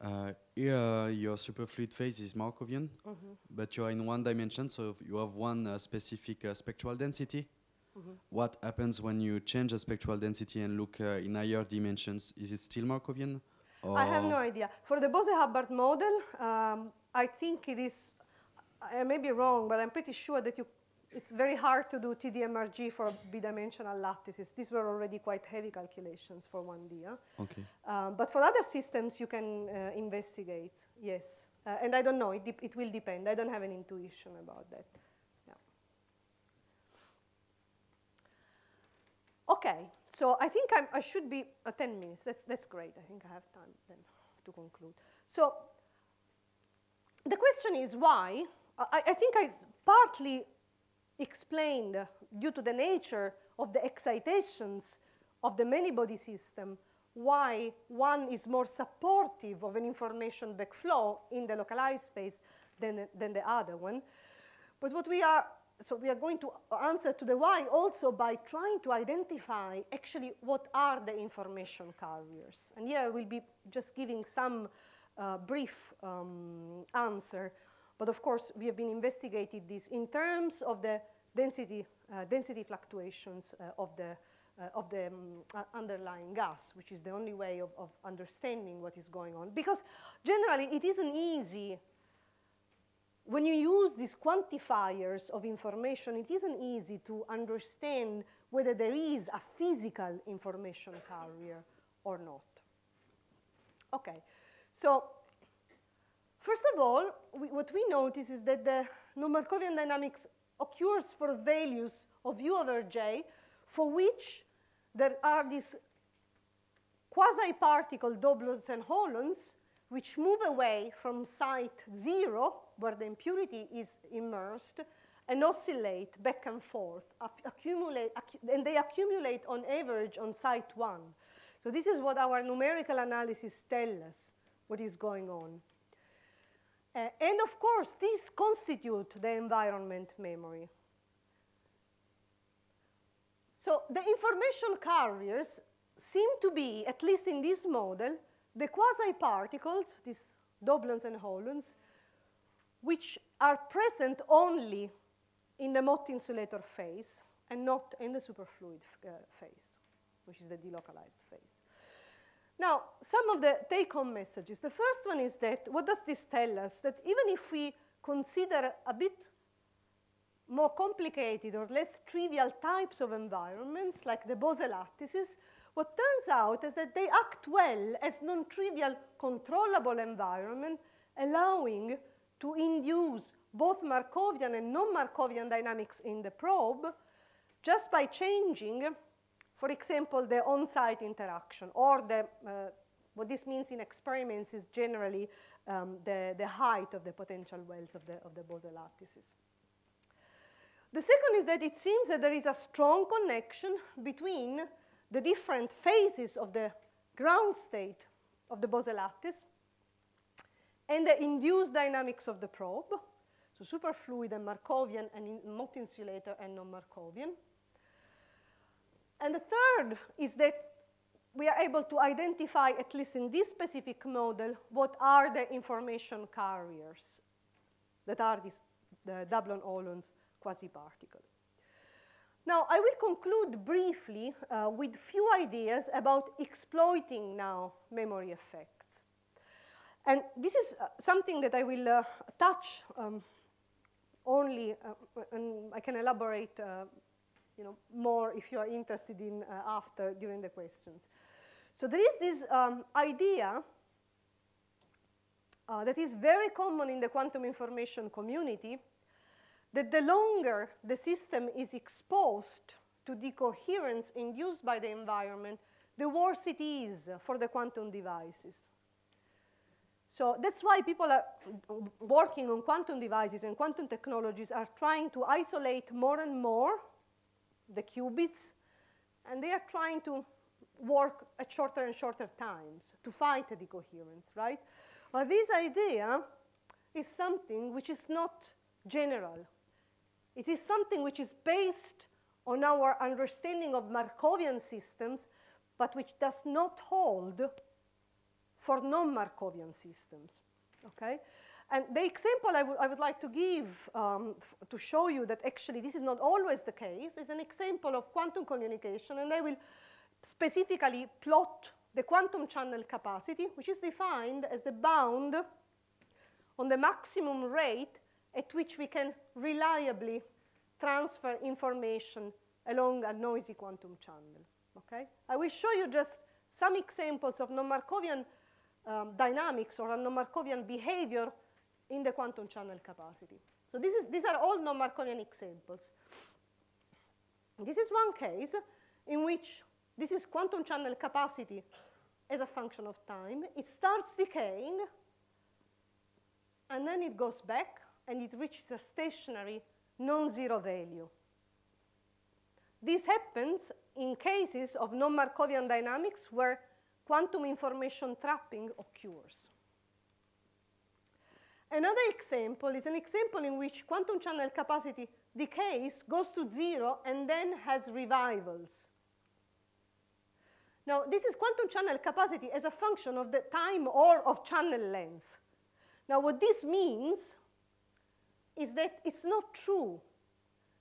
Uh, here, your superfluid phase is Markovian, mm -hmm. but you're in one dimension, so you have one uh, specific uh, spectral density. Mm -hmm. What happens when you change the spectral density and look uh, in higher dimensions? Is it still Markovian? I have no idea. For the Bose-Hubbard model, um, I think it is, I may be wrong, but I'm pretty sure that you, it's very hard to do TDMRG for bidimensional lattices. These were already quite heavy calculations for 1D. Huh? Okay. Um, but for other systems, you can uh, investigate, yes. Uh, and I don't know, it, it will depend. I don't have an intuition about that. Okay, so I think I'm, i should be uh, 10 minutes. That's, that's great. I think I have time then to conclude. So the question is why? I, I think I partly explained, due to the nature of the excitations of the many-body system, why one is more supportive of an information backflow in the localized space than, than the other one. But what we are so we are going to answer to the why also by trying to identify actually what are the information carriers. And here I will be just giving some uh, brief um, answer. But of course, we have been investigating this in terms of the density uh, density fluctuations uh, of the, uh, of the um, underlying gas, which is the only way of, of understanding what is going on. Because generally, it isn't easy when you use these quantifiers of information, it isn't easy to understand whether there is a physical information carrier or not. Okay, so first of all, we, what we notice is that the non-Markovian dynamics occurs for values of u over j for which there are these quasi-particle doublons and holons which move away from site zero, where the impurity is immersed, and oscillate back and forth, accumulate, and they accumulate on average on site one. So this is what our numerical analysis tells us, what is going on. Uh, and of course, these constitute the environment memory. So the information carriers seem to be, at least in this model, the quasi-particles, these doublons and holons, which are present only in the Mott insulator phase and not in the superfluid uh, phase, which is the delocalized phase. Now, some of the take-home messages. The first one is that, what does this tell us? That even if we consider a bit more complicated or less trivial types of environments, like the Bose lattices, what turns out is that they act well as non-trivial controllable environment, allowing to induce both Markovian and non-Markovian dynamics in the probe just by changing, for example, the on-site interaction or the, uh, what this means in experiments is generally um, the, the height of the potential wells of the, of the Bose lattices. The second is that it seems that there is a strong connection between the different phases of the ground state of the Bose lattice and the induced dynamics of the probe, so superfluid and Markovian and Mott-insulator and non-Markovian. And the third is that we are able to identify, at least in this specific model, what are the information carriers that are these the doublon-holons quasi-particle. Now, I will conclude briefly uh, with few ideas about exploiting now memory effects. And this is uh, something that I will uh, touch um, only, uh, and I can elaborate uh, you know, more if you are interested in uh, after during the questions. So there is this um, idea that is very common in the quantum information community that the longer the system is exposed to decoherence induced by the environment, the worse it is for the quantum devices. So that's why people are working on quantum devices and quantum technologies are trying to isolate more and more the qubits, and they are trying to work at shorter and shorter times to fight the decoherence, right? But this idea is something which is not general. It is something which is based on our understanding of Markovian systems, but which does not hold for non-Markovian systems, okay? And the example I, I would like to give um, to show you that actually this is not always the case is an example of quantum communication, and I will specifically plot the quantum channel capacity, which is defined as the bound on the maximum rate at which we can reliably transfer information along a noisy quantum channel. Okay? I will show you just some examples of non-Markovian um, dynamics or non-Markovian behavior in the quantum channel capacity. So this is, these are all non-Markovian examples. This is one case in which this is quantum channel capacity as a function of time. It starts decaying, and then it goes back, and it reaches a stationary non-zero value. This happens in cases of non-Markovian dynamics where quantum information trapping occurs. Another example is an example in which quantum channel capacity decays, goes to zero, and then has revivals. Now, this is quantum channel capacity as a function of the time or of channel length. Now, what this means is that it's not true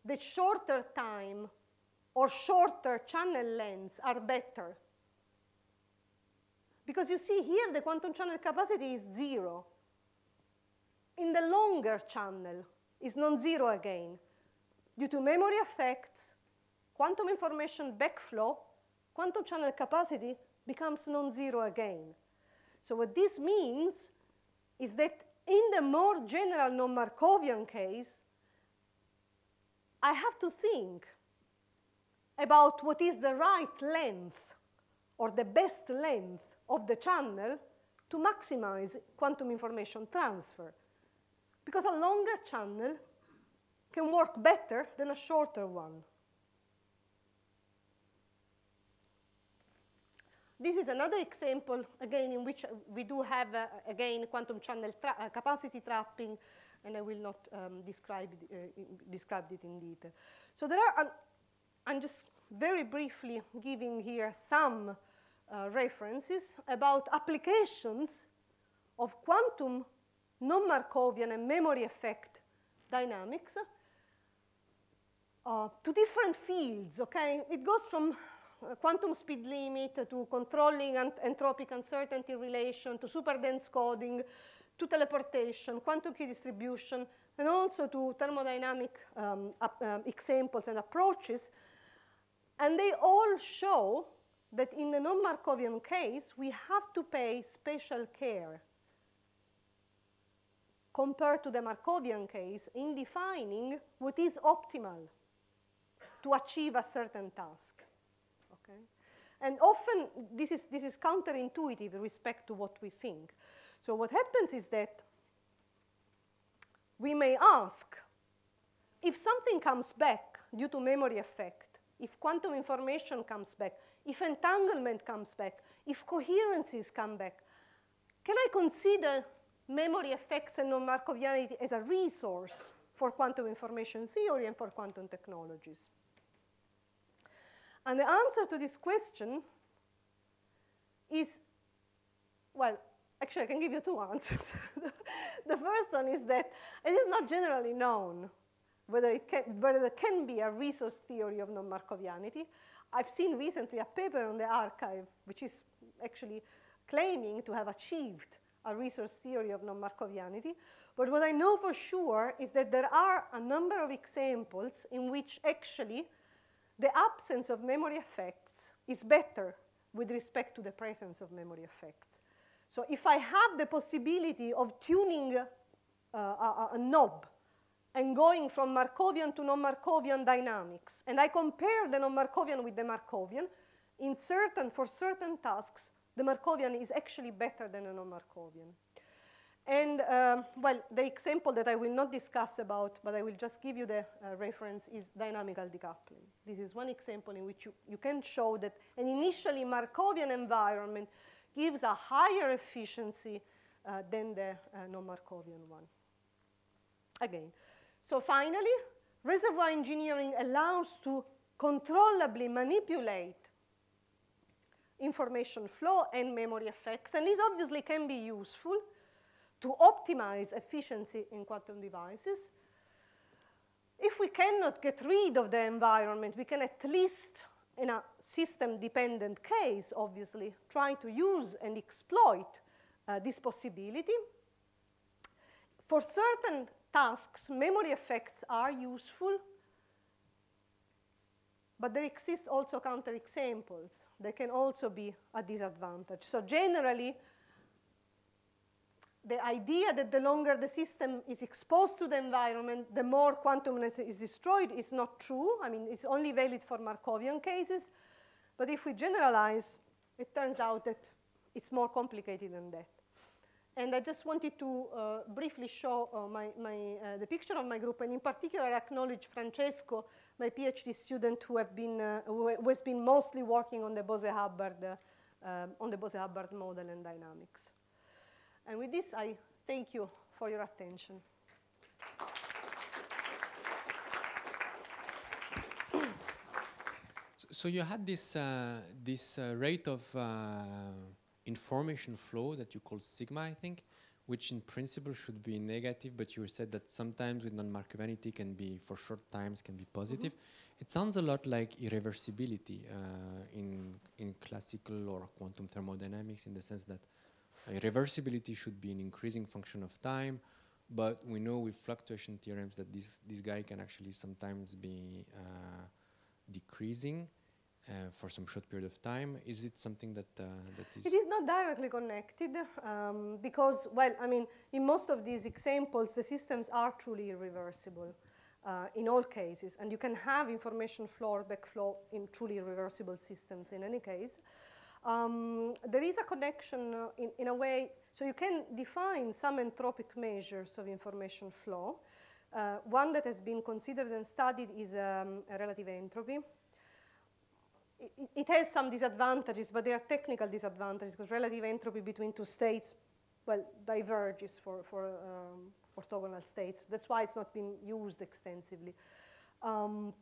that shorter time or shorter channel lengths are better. Because you see here the quantum channel capacity is zero. In the longer channel is non-zero again. Due to memory effects, quantum information backflow, quantum channel capacity becomes non-zero again. So what this means is that in the more general non-Markovian case, I have to think about what is the right length or the best length of the channel to maximize quantum information transfer. Because a longer channel can work better than a shorter one. This is another example, again, in which we do have, uh, again, quantum channel tra uh, capacity trapping, and I will not um, describe, it, uh, describe it in detail. So there are, um, I'm just very briefly giving here some uh, references about applications of quantum non-Markovian and memory effect dynamics uh, to different fields, okay? It goes from uh, quantum speed limit to controlling ant entropic uncertainty relation to superdense coding to teleportation, quantum key distribution, and also to thermodynamic um, um, examples and approaches. And they all show that in the non-Markovian case, we have to pay special care compared to the Markovian case in defining what is optimal to achieve a certain task. Okay? And often this is, this is counterintuitive with respect to what we think. So what happens is that we may ask if something comes back due to memory effect, if quantum information comes back, if entanglement comes back, if coherences come back, can I consider memory effects and non-Markovianity as a resource for quantum information theory and for quantum technologies? And the answer to this question is, well, actually I can give you two answers. the first one is that it is not generally known whether, it can, whether there can be a resource theory of non-Markovianity. I've seen recently a paper on the arXiv which is actually claiming to have achieved a resource theory of non-Markovianity. But what I know for sure is that there are a number of examples in which actually the absence of memory effects is better with respect to the presence of memory effects. So if I have the possibility of tuning uh, a, a, knob and going from Markovian to non-Markovian dynamics, and I compare the non-Markovian with the Markovian, in certain, for certain tasks, the Markovian is actually better than a non-Markovian. And um, well, the example that I will not discuss about, but I will just give you the uh, reference is dynamical decoupling. This is one example in which you, you can show that an initially Markovian environment gives a higher efficiency uh, than the uh, non-Markovian one. Again, so finally, reservoir engineering allows to controllably manipulate information flow and memory effects, and this obviously can be useful to optimize efficiency in quantum devices. If we cannot get rid of the environment, we can at least, in a system-dependent case, obviously, try to use and exploit uh, this possibility. For certain tasks, memory effects are useful, but there exist also counterexamples. They can also be a disadvantage. So generally, the idea that the longer the system is exposed to the environment, the more quantumness is destroyed is not true. I mean, it's only valid for Markovian cases. But if we generalize, it turns out that it's more complicated than that. And I just wanted to uh, briefly show uh, my, my, uh, the picture of my group, and in particular acknowledge Francesco, my PhD student who, have been, uh, who has been mostly working on the Bose-Hubbard, uh, on the Bose-Hubbard model and dynamics. And with this, I thank you for your attention. So you had this, uh, this uh, rate of uh, information flow that you call sigma, I think, which in principle should be negative, but you said that sometimes with non-Markovianity can be, for short times, can be positive. It sounds a lot like irreversibility uh, in, in classical or quantum thermodynamics in the sense that irreversibility should be an increasing function of time, but we know with fluctuation theorems that this, this guy can actually sometimes be uh, decreasing uh, for some short period of time. Is it something that, uh, that is... It is not directly connected um, because, well, I mean, in most of these examples, the systems are truly irreversible uh, in all cases. And you can have information flow or backflow in truly irreversible systems in any case. Um, there is a connection uh, in, in a way, so you can define some entropic measures of information flow. Uh, one that has been considered and studied is um, relative entropy. It, it, has some disadvantages, but they are technical disadvantages because relative entropy between two states, well, diverges for, for um, orthogonal states. That's why it's not been used extensively. Um,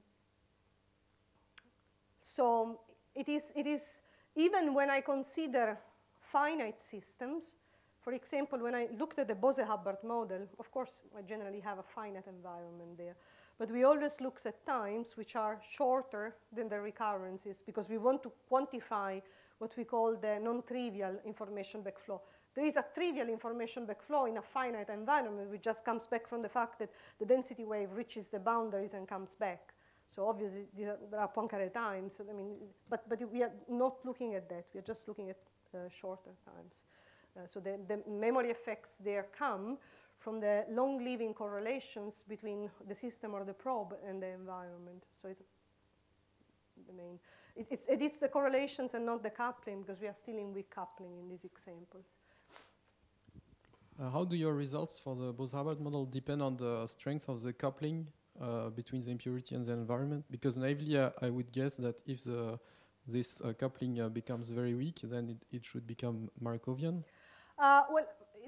so it is, it is even when I consider finite systems, for example, when I looked at the Bose-Hubbard model, of course, I generally have a finite environment there. But we always look at times which are shorter than the recurrences because we want to quantify what we call the non-trivial information backflow. There is a trivial information backflow in a finite environment which just comes back from the fact that the density wave reaches the boundaries and comes back. So obviously, are, there are Poincare times. I mean, but, but we are not looking at that. We are just looking at uh, shorter times. Uh, so the, the memory effects there come from the long-living correlations between the system or the probe and the environment. So it's the main. It, it's, it is the correlations and not the coupling because we are still in weak coupling in these examples. Uh, how do your results for the Bose-Hubbard model depend on the strength of the coupling uh, between the impurity and the environment? Because naively, uh, I would guess that if the, this uh, coupling uh, becomes very weak, then it, it should become Markovian. Uh, well,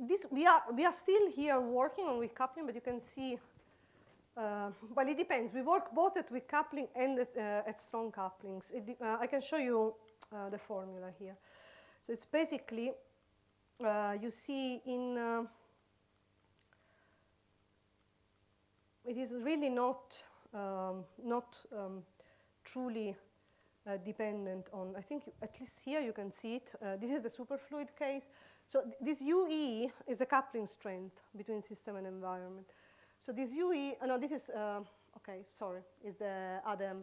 this, we, are, we are still here working on weak coupling, but you can see, uh, well, it depends. We work both at weak coupling and at, at strong couplings. I can show you the formula here. So it's basically, you see in it is really not, um, not um, truly uh, dependent on, I think at least here you can see it. Uh, this is the superfluid case. So th this UE is the coupling strength between system and environment. So this UE, oh no, this is, uh, okay, sorry, is the other,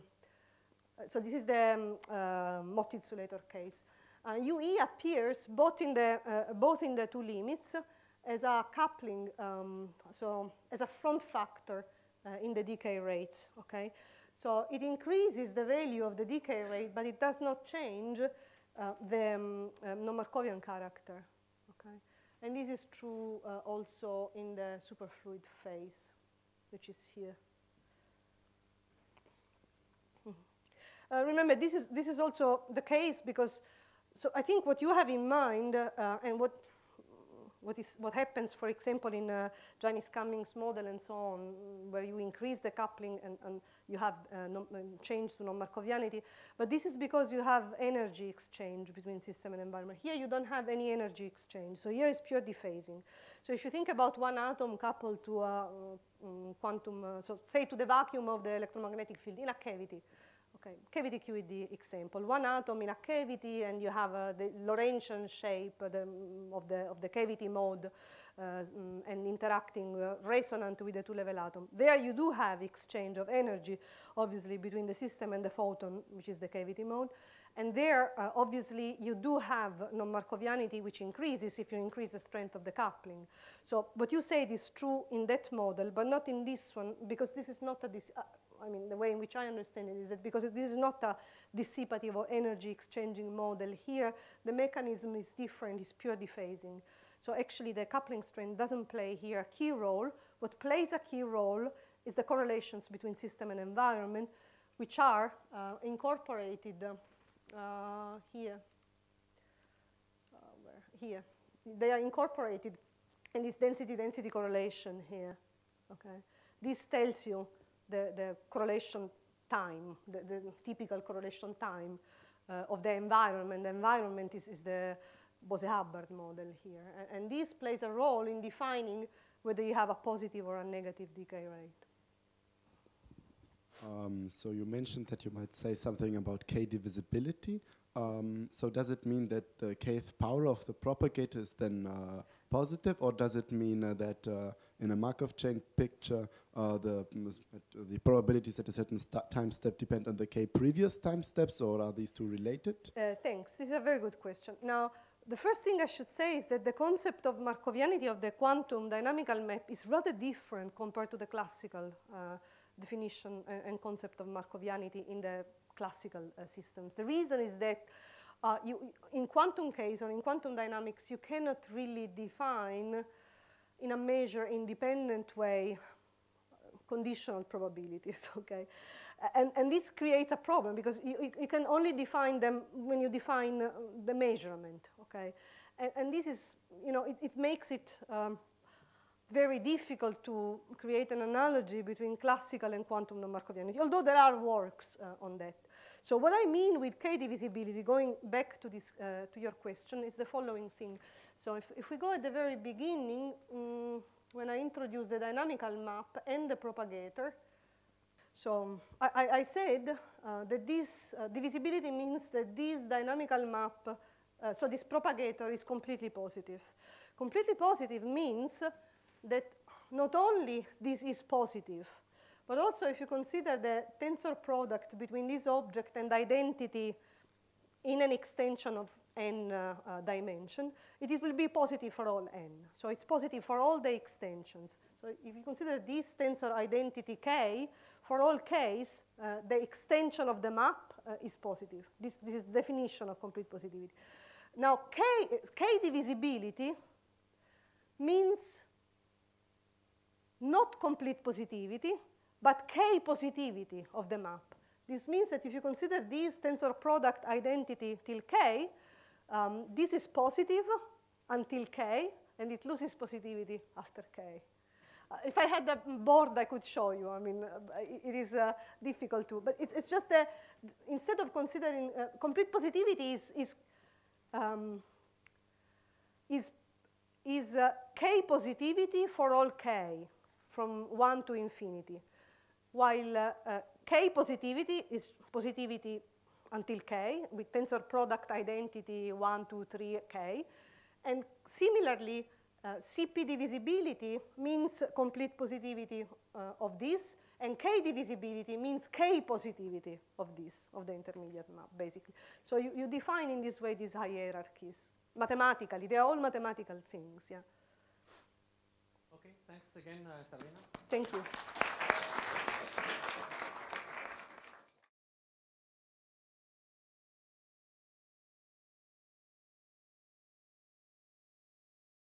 uh, so this is the um, uh, insulator case. UE appears both in, the, uh, both in the two limits as a coupling, um, so as a front factor uh, in the decay rate, okay? So it increases the value of the decay rate, but it does not change uh, the um, non-Markovian character? And this is true uh, also in the superfluid phase, which is here. Mm -hmm. remember, this is, this is also the case because, so I think what you have in mind uh, and what what, is, what happens, for example, in uh, Jaynes-Cummings model and so on, where you increase the coupling and, and you have uh, uh, change to non-Markovianity. But this is because you have energy exchange between system and environment. Here you don't have any energy exchange. So here is pure dephasing. So if you think about one atom coupled to a um, quantum, uh, so say to the vacuum of the electromagnetic field in a cavity, Okay, cavity QED example. One atom in a cavity and you have uh, the Lorentzian shape the, of, the, of the cavity mode uh, mm, and interacting uh, resonant with the two-level atom. There you do have exchange of energy, obviously, between the system and the photon, which is the cavity mode. And there, uh, obviously, you do have non-Markovianity, which increases if you increase the strength of the coupling. So what you said is true in that model, but not in this one, because this is not a, uh, I mean, the way in which I understand it is that because this is not a dissipative or energy exchanging model here, the mechanism is different, it's pure dephasing. So actually the coupling strength doesn't play here a key role. What plays a key role is the correlations between system and environment, which are uh, incorporated uh, here. Uh, here. They are incorporated in this density-density correlation here. Okay. This tells you the, the correlation time, the, the, typical correlation time uh, of the environment. The environment is, is the Bose-Hubbard model here. And, and this plays a role in defining whether you have a positive or a negative decay rate. Um, so you mentioned that you might say something about k divisibility. Um, so does it mean that the kth power of the propagator is then uh, positive, or does it mean uh, that uh, in a Markov chain picture, uh, the mm, the probabilities at a certain time step depend on the k previous time steps, or are these two related? Uh, thanks. This is a very good question. Now, the first thing I should say is that the concept of Markovianity of the quantum dynamical map is rather different compared to the classical uh, definition and, concept of Markovianity in the classical uh, systems. The reason is that uh, you, in quantum case or in quantum dynamics, you cannot really define in a measure independent way conditional probabilities, okay? And, and this creates a problem because you, you can only define them when you define uh, the measurement, okay? And, and, this is, you know, it, it makes it um, very difficult to create an analogy between classical and quantum non-Markovianity, although there are works uh, on that. So what I mean with k divisibility, going back to, this, uh, to your question, is the following thing. So if, if we go at the very beginning, um, when I introduce the dynamical map and the propagator, so I, I, I said uh, that this uh, divisibility means that this dynamical map, uh, so this propagator is completely positive. Completely positive means that not only this is positive, but also if you consider the tensor product between this object and identity in an extension of n uh, uh, dimension, it is, will be positive for all n. So it's positive for all the extensions. So if you consider this tensor identity k, for all k's, uh, the extension of the map uh, is positive. This, this is definition of complete positivity. Now, k, k divisibility means not complete positivity, but k positivity of the map. This means that if you consider this tensor product identity till k, um, this is positive until k, and it loses positivity after k. Uh, if I had a board, I could show you. I mean, uh, it is uh, difficult to, but it's, it's just that instead of considering uh, complete positivity is, is, um, is, is uh, k positivity for all k from 1 to infinity while uh, uh, k positivity is positivity until k with tensor product identity 1, 2, 3, k. And similarly, uh, CP divisibility means complete positivity uh, of this, and K divisibility means K positivity of this, of the intermediate map, basically. So you, you define in this way these hierarchies. Mathematically, they are all mathematical things, yeah. Thanks again, uh, Sabrina. Thank you.